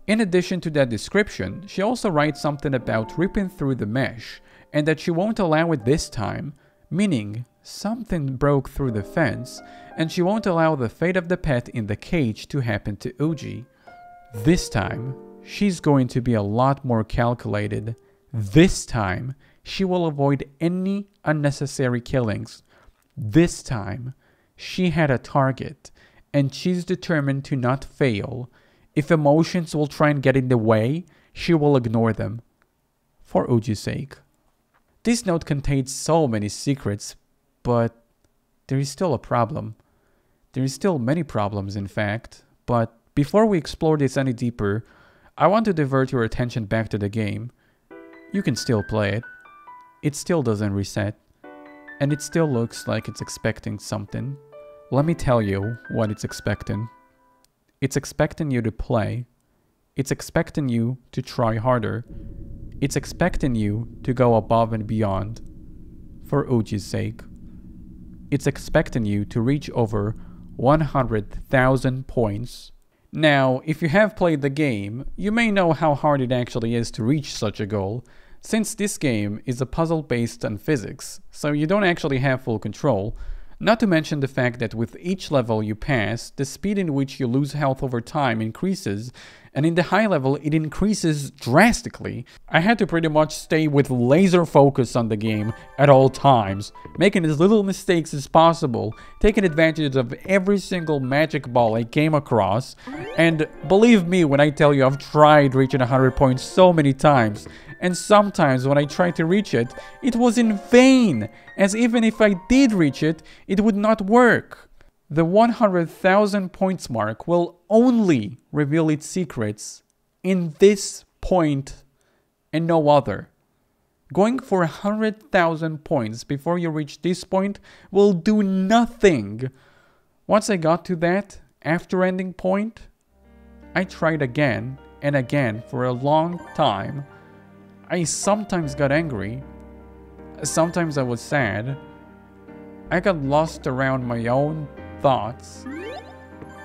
In addition to that description, she also writes something about ripping through the mesh, and that she won't allow it this time, meaning something broke through the fence, and she won't allow the fate of the pet in the cage to happen to Uji. This time, she's going to be a lot more calculated. This time, she will avoid any unnecessary killings. This time, she had a target, and she's determined to not fail. If emotions will try and get in the way, she will ignore them. For Uji's sake. This note contains so many secrets, but there is still a problem. There is still many problems, in fact, but before we explore this any deeper, I want to divert your attention back to the game. You can still play it. It still doesn't reset. And it still looks like it's expecting something. Let me tell you what it's expecting. It's expecting you to play. It's expecting you to try harder. It's expecting you to go above and beyond. For Uji's sake. It's expecting you to reach over 100,000 points. Now, if you have played the game, you may know how hard it actually is to reach such a goal. Since this game is a puzzle based on physics, so you don't actually have full control, not to mention the fact that with each level you pass, the speed in which you lose health over time increases, and in the high level it increases drastically. I had to pretty much stay with laser focus on the game at all times, making as little mistakes as possible, taking advantage of every single magic ball I came across, and believe me when I tell you I've tried reaching 100 points so many times, and sometimes when I tried to reach it, it was in vain, as even if I did reach it, it would not work. The 100,000 points mark will only reveal its secrets in this point and no other. Going for 100,000 points before you reach this point will do nothing. Once I got to that, after ending point, I tried again and again for a long time I sometimes got angry. Sometimes I was sad. I got lost around my own thoughts,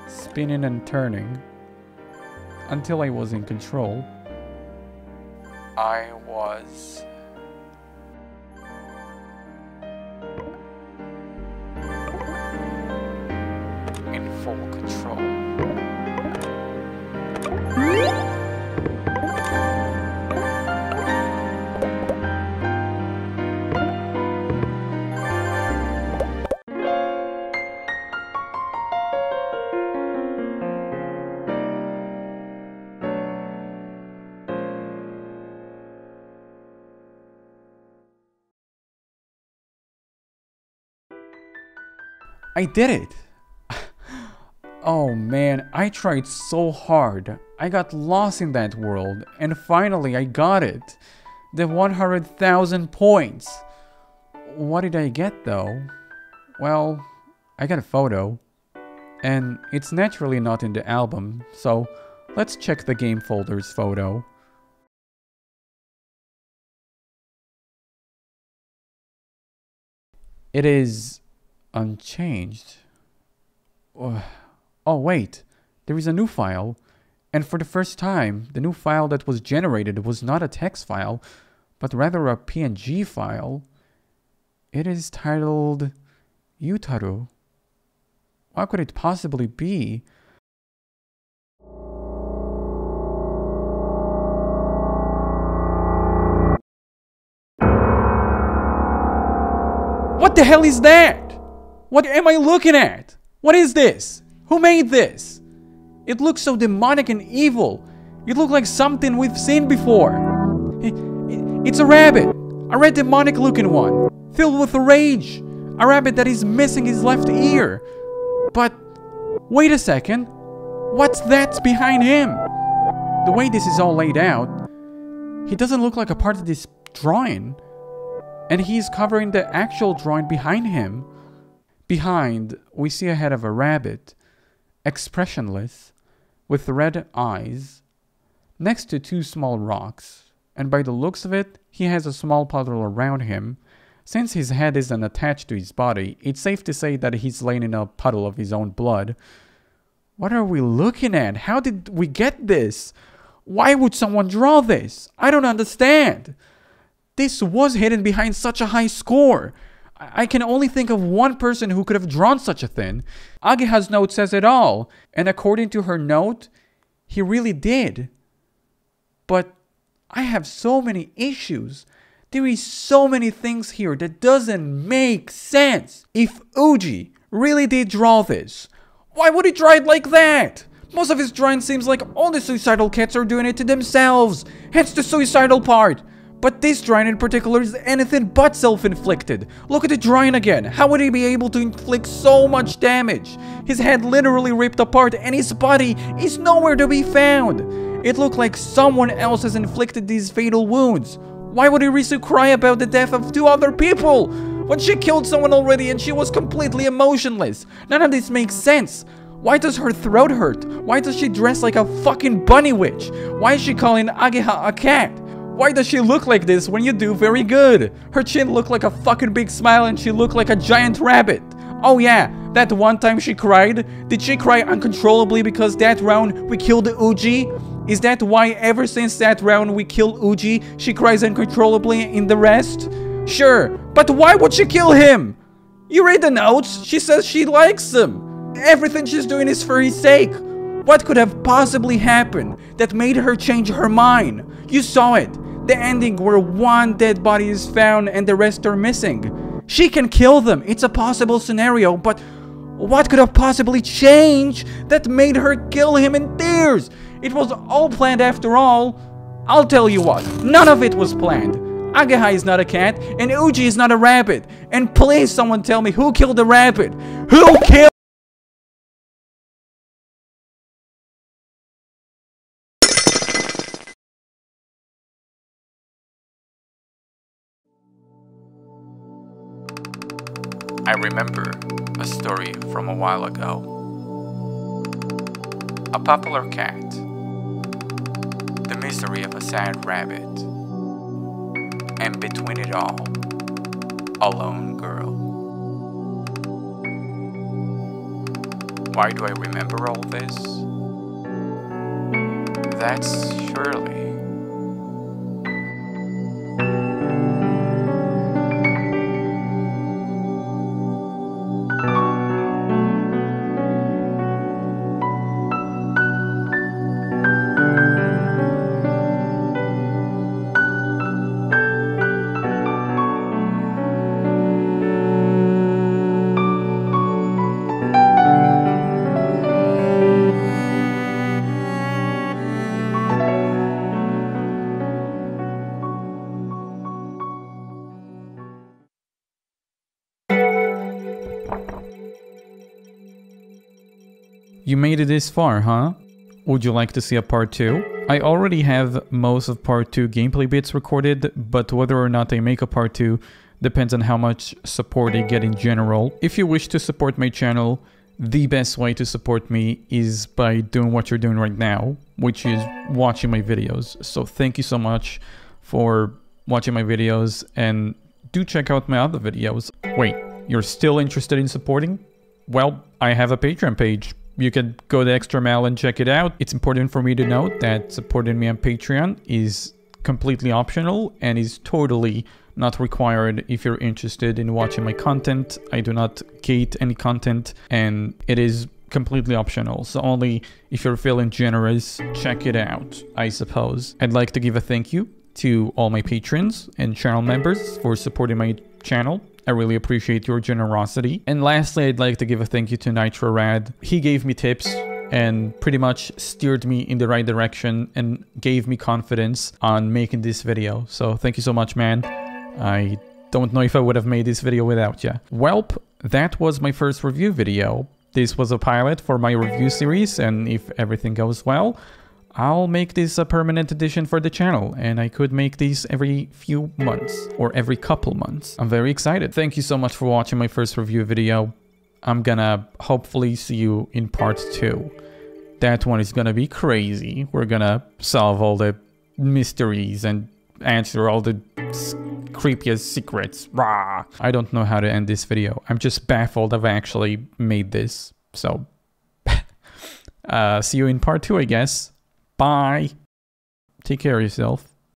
spinning and turning, until I was in control. I was... in full control. I did it! oh man, I tried so hard. I got lost in that world, and finally I got it. The 100,000 points. What did I get though? Well, I got a photo. And it's naturally not in the album, so let's check the game folder's photo. It is unchanged. Oh, oh, wait. There is a new file. And for the first time, the new file that was generated was not a text file, but rather a PNG file. It is titled Yutaru. What could it possibly be? What the hell is that? What am I looking at? What is this? Who made this? It looks so demonic and evil. It looks like something we've seen before. It—it's a rabbit. A red demonic looking one. Filled with rage. A rabbit that is missing his left ear. But, wait a second. What's that behind him? The way this is all laid out, he doesn't look like a part of this drawing. And he's covering the actual drawing behind him. Behind, we see a head of a rabbit, expressionless, with red eyes, next to two small rocks, and by the looks of it, he has a small puddle around him. Since his head isn't attached to his body, it's safe to say that he's laying in a puddle of his own blood. What are we looking at? How did we get this? Why would someone draw this? I don't understand. This was hidden behind such a high score. I can only think of one person who could have drawn such a thing. Ageha's note says it all, and according to her note, he really did. But I have so many issues. There is so many things here that doesn't make sense. If Uji really did draw this, why would he draw it like that? Most of his drawing seems like all the suicidal cats are doing it to themselves, hence the suicidal part. But this Drain in particular is anything but self-inflicted. Look at the Drain again. How would he be able to inflict so much damage? His head literally ripped apart and his body is nowhere to be found. It looked like someone else has inflicted these fatal wounds. Why would Irisu cry about the death of two other people? When she killed someone already and she was completely emotionless. None of this makes sense. Why does her throat hurt? Why does she dress like a fucking bunny witch? Why is she calling Ageha a cat? Why does she look like this when you do very good? Her chin looked like a fucking big smile and she looked like a giant rabbit. Oh yeah, that one time she cried. Did she cry uncontrollably because that round we killed Uji? Is that why ever since that round we killed Uji, she cries uncontrollably in the rest? Sure, but why would she kill him? You read the notes, she says she likes him. Everything she's doing is for his sake. What could have possibly happened that made her change her mind? You saw it. The ending where one dead body is found and the rest are missing. She can kill them. It's a possible scenario, but what could have possibly changed that made her kill him in tears? It was all planned after all. I'll tell you what, none of it was planned. Ageha is not a cat, and Uji is not a rabbit. And please someone tell me who killed the rabbit? Who killed- from a while ago. A popular cat. The mystery of a sad rabbit. And between it all, a lone girl. Why do I remember all this? That's surely You made it this far, huh? Would you like to see a part 2? I already have most of part 2 gameplay bits recorded, but whether or not I make a part 2 depends on how much support I get in general. If you wish to support my channel, the best way to support me is by doing what you're doing right now, which is watching my videos. So thank you so much for watching my videos and do check out my other videos. Wait, you're still interested in supporting? Well, I have a Patreon page. You can go to Extra Mile and check it out. It's important for me to note that supporting me on Patreon is completely optional and is totally not required if you're interested in watching my content. I do not gate any content and it is completely optional. So only if you're feeling generous, check it out, I suppose. I'd like to give a thank you to all my patrons and channel members for supporting my channel. I really appreciate your generosity. And lastly, I'd like to give a thank you to NitroRad. He gave me tips and pretty much steered me in the right direction and gave me confidence on making this video. So thank you so much, man. I don't know if I would have made this video without you. Welp, that was my first review video. This was a pilot for my review series, and if everything goes well, I'll make this a permanent addition for the channel, and I could make these every few months, or every couple months. I'm very excited. Thank you so much for watching my first review video. I'm gonna hopefully see you in part 2. That one is gonna be crazy. We're gonna solve all the mysteries and answer all the creepiest secrets. Rah! I don't know how to end this video. I'm just baffled I've actually made this. So, [laughs] uh, see you in part 2, I guess. Bye. Take care of yourself.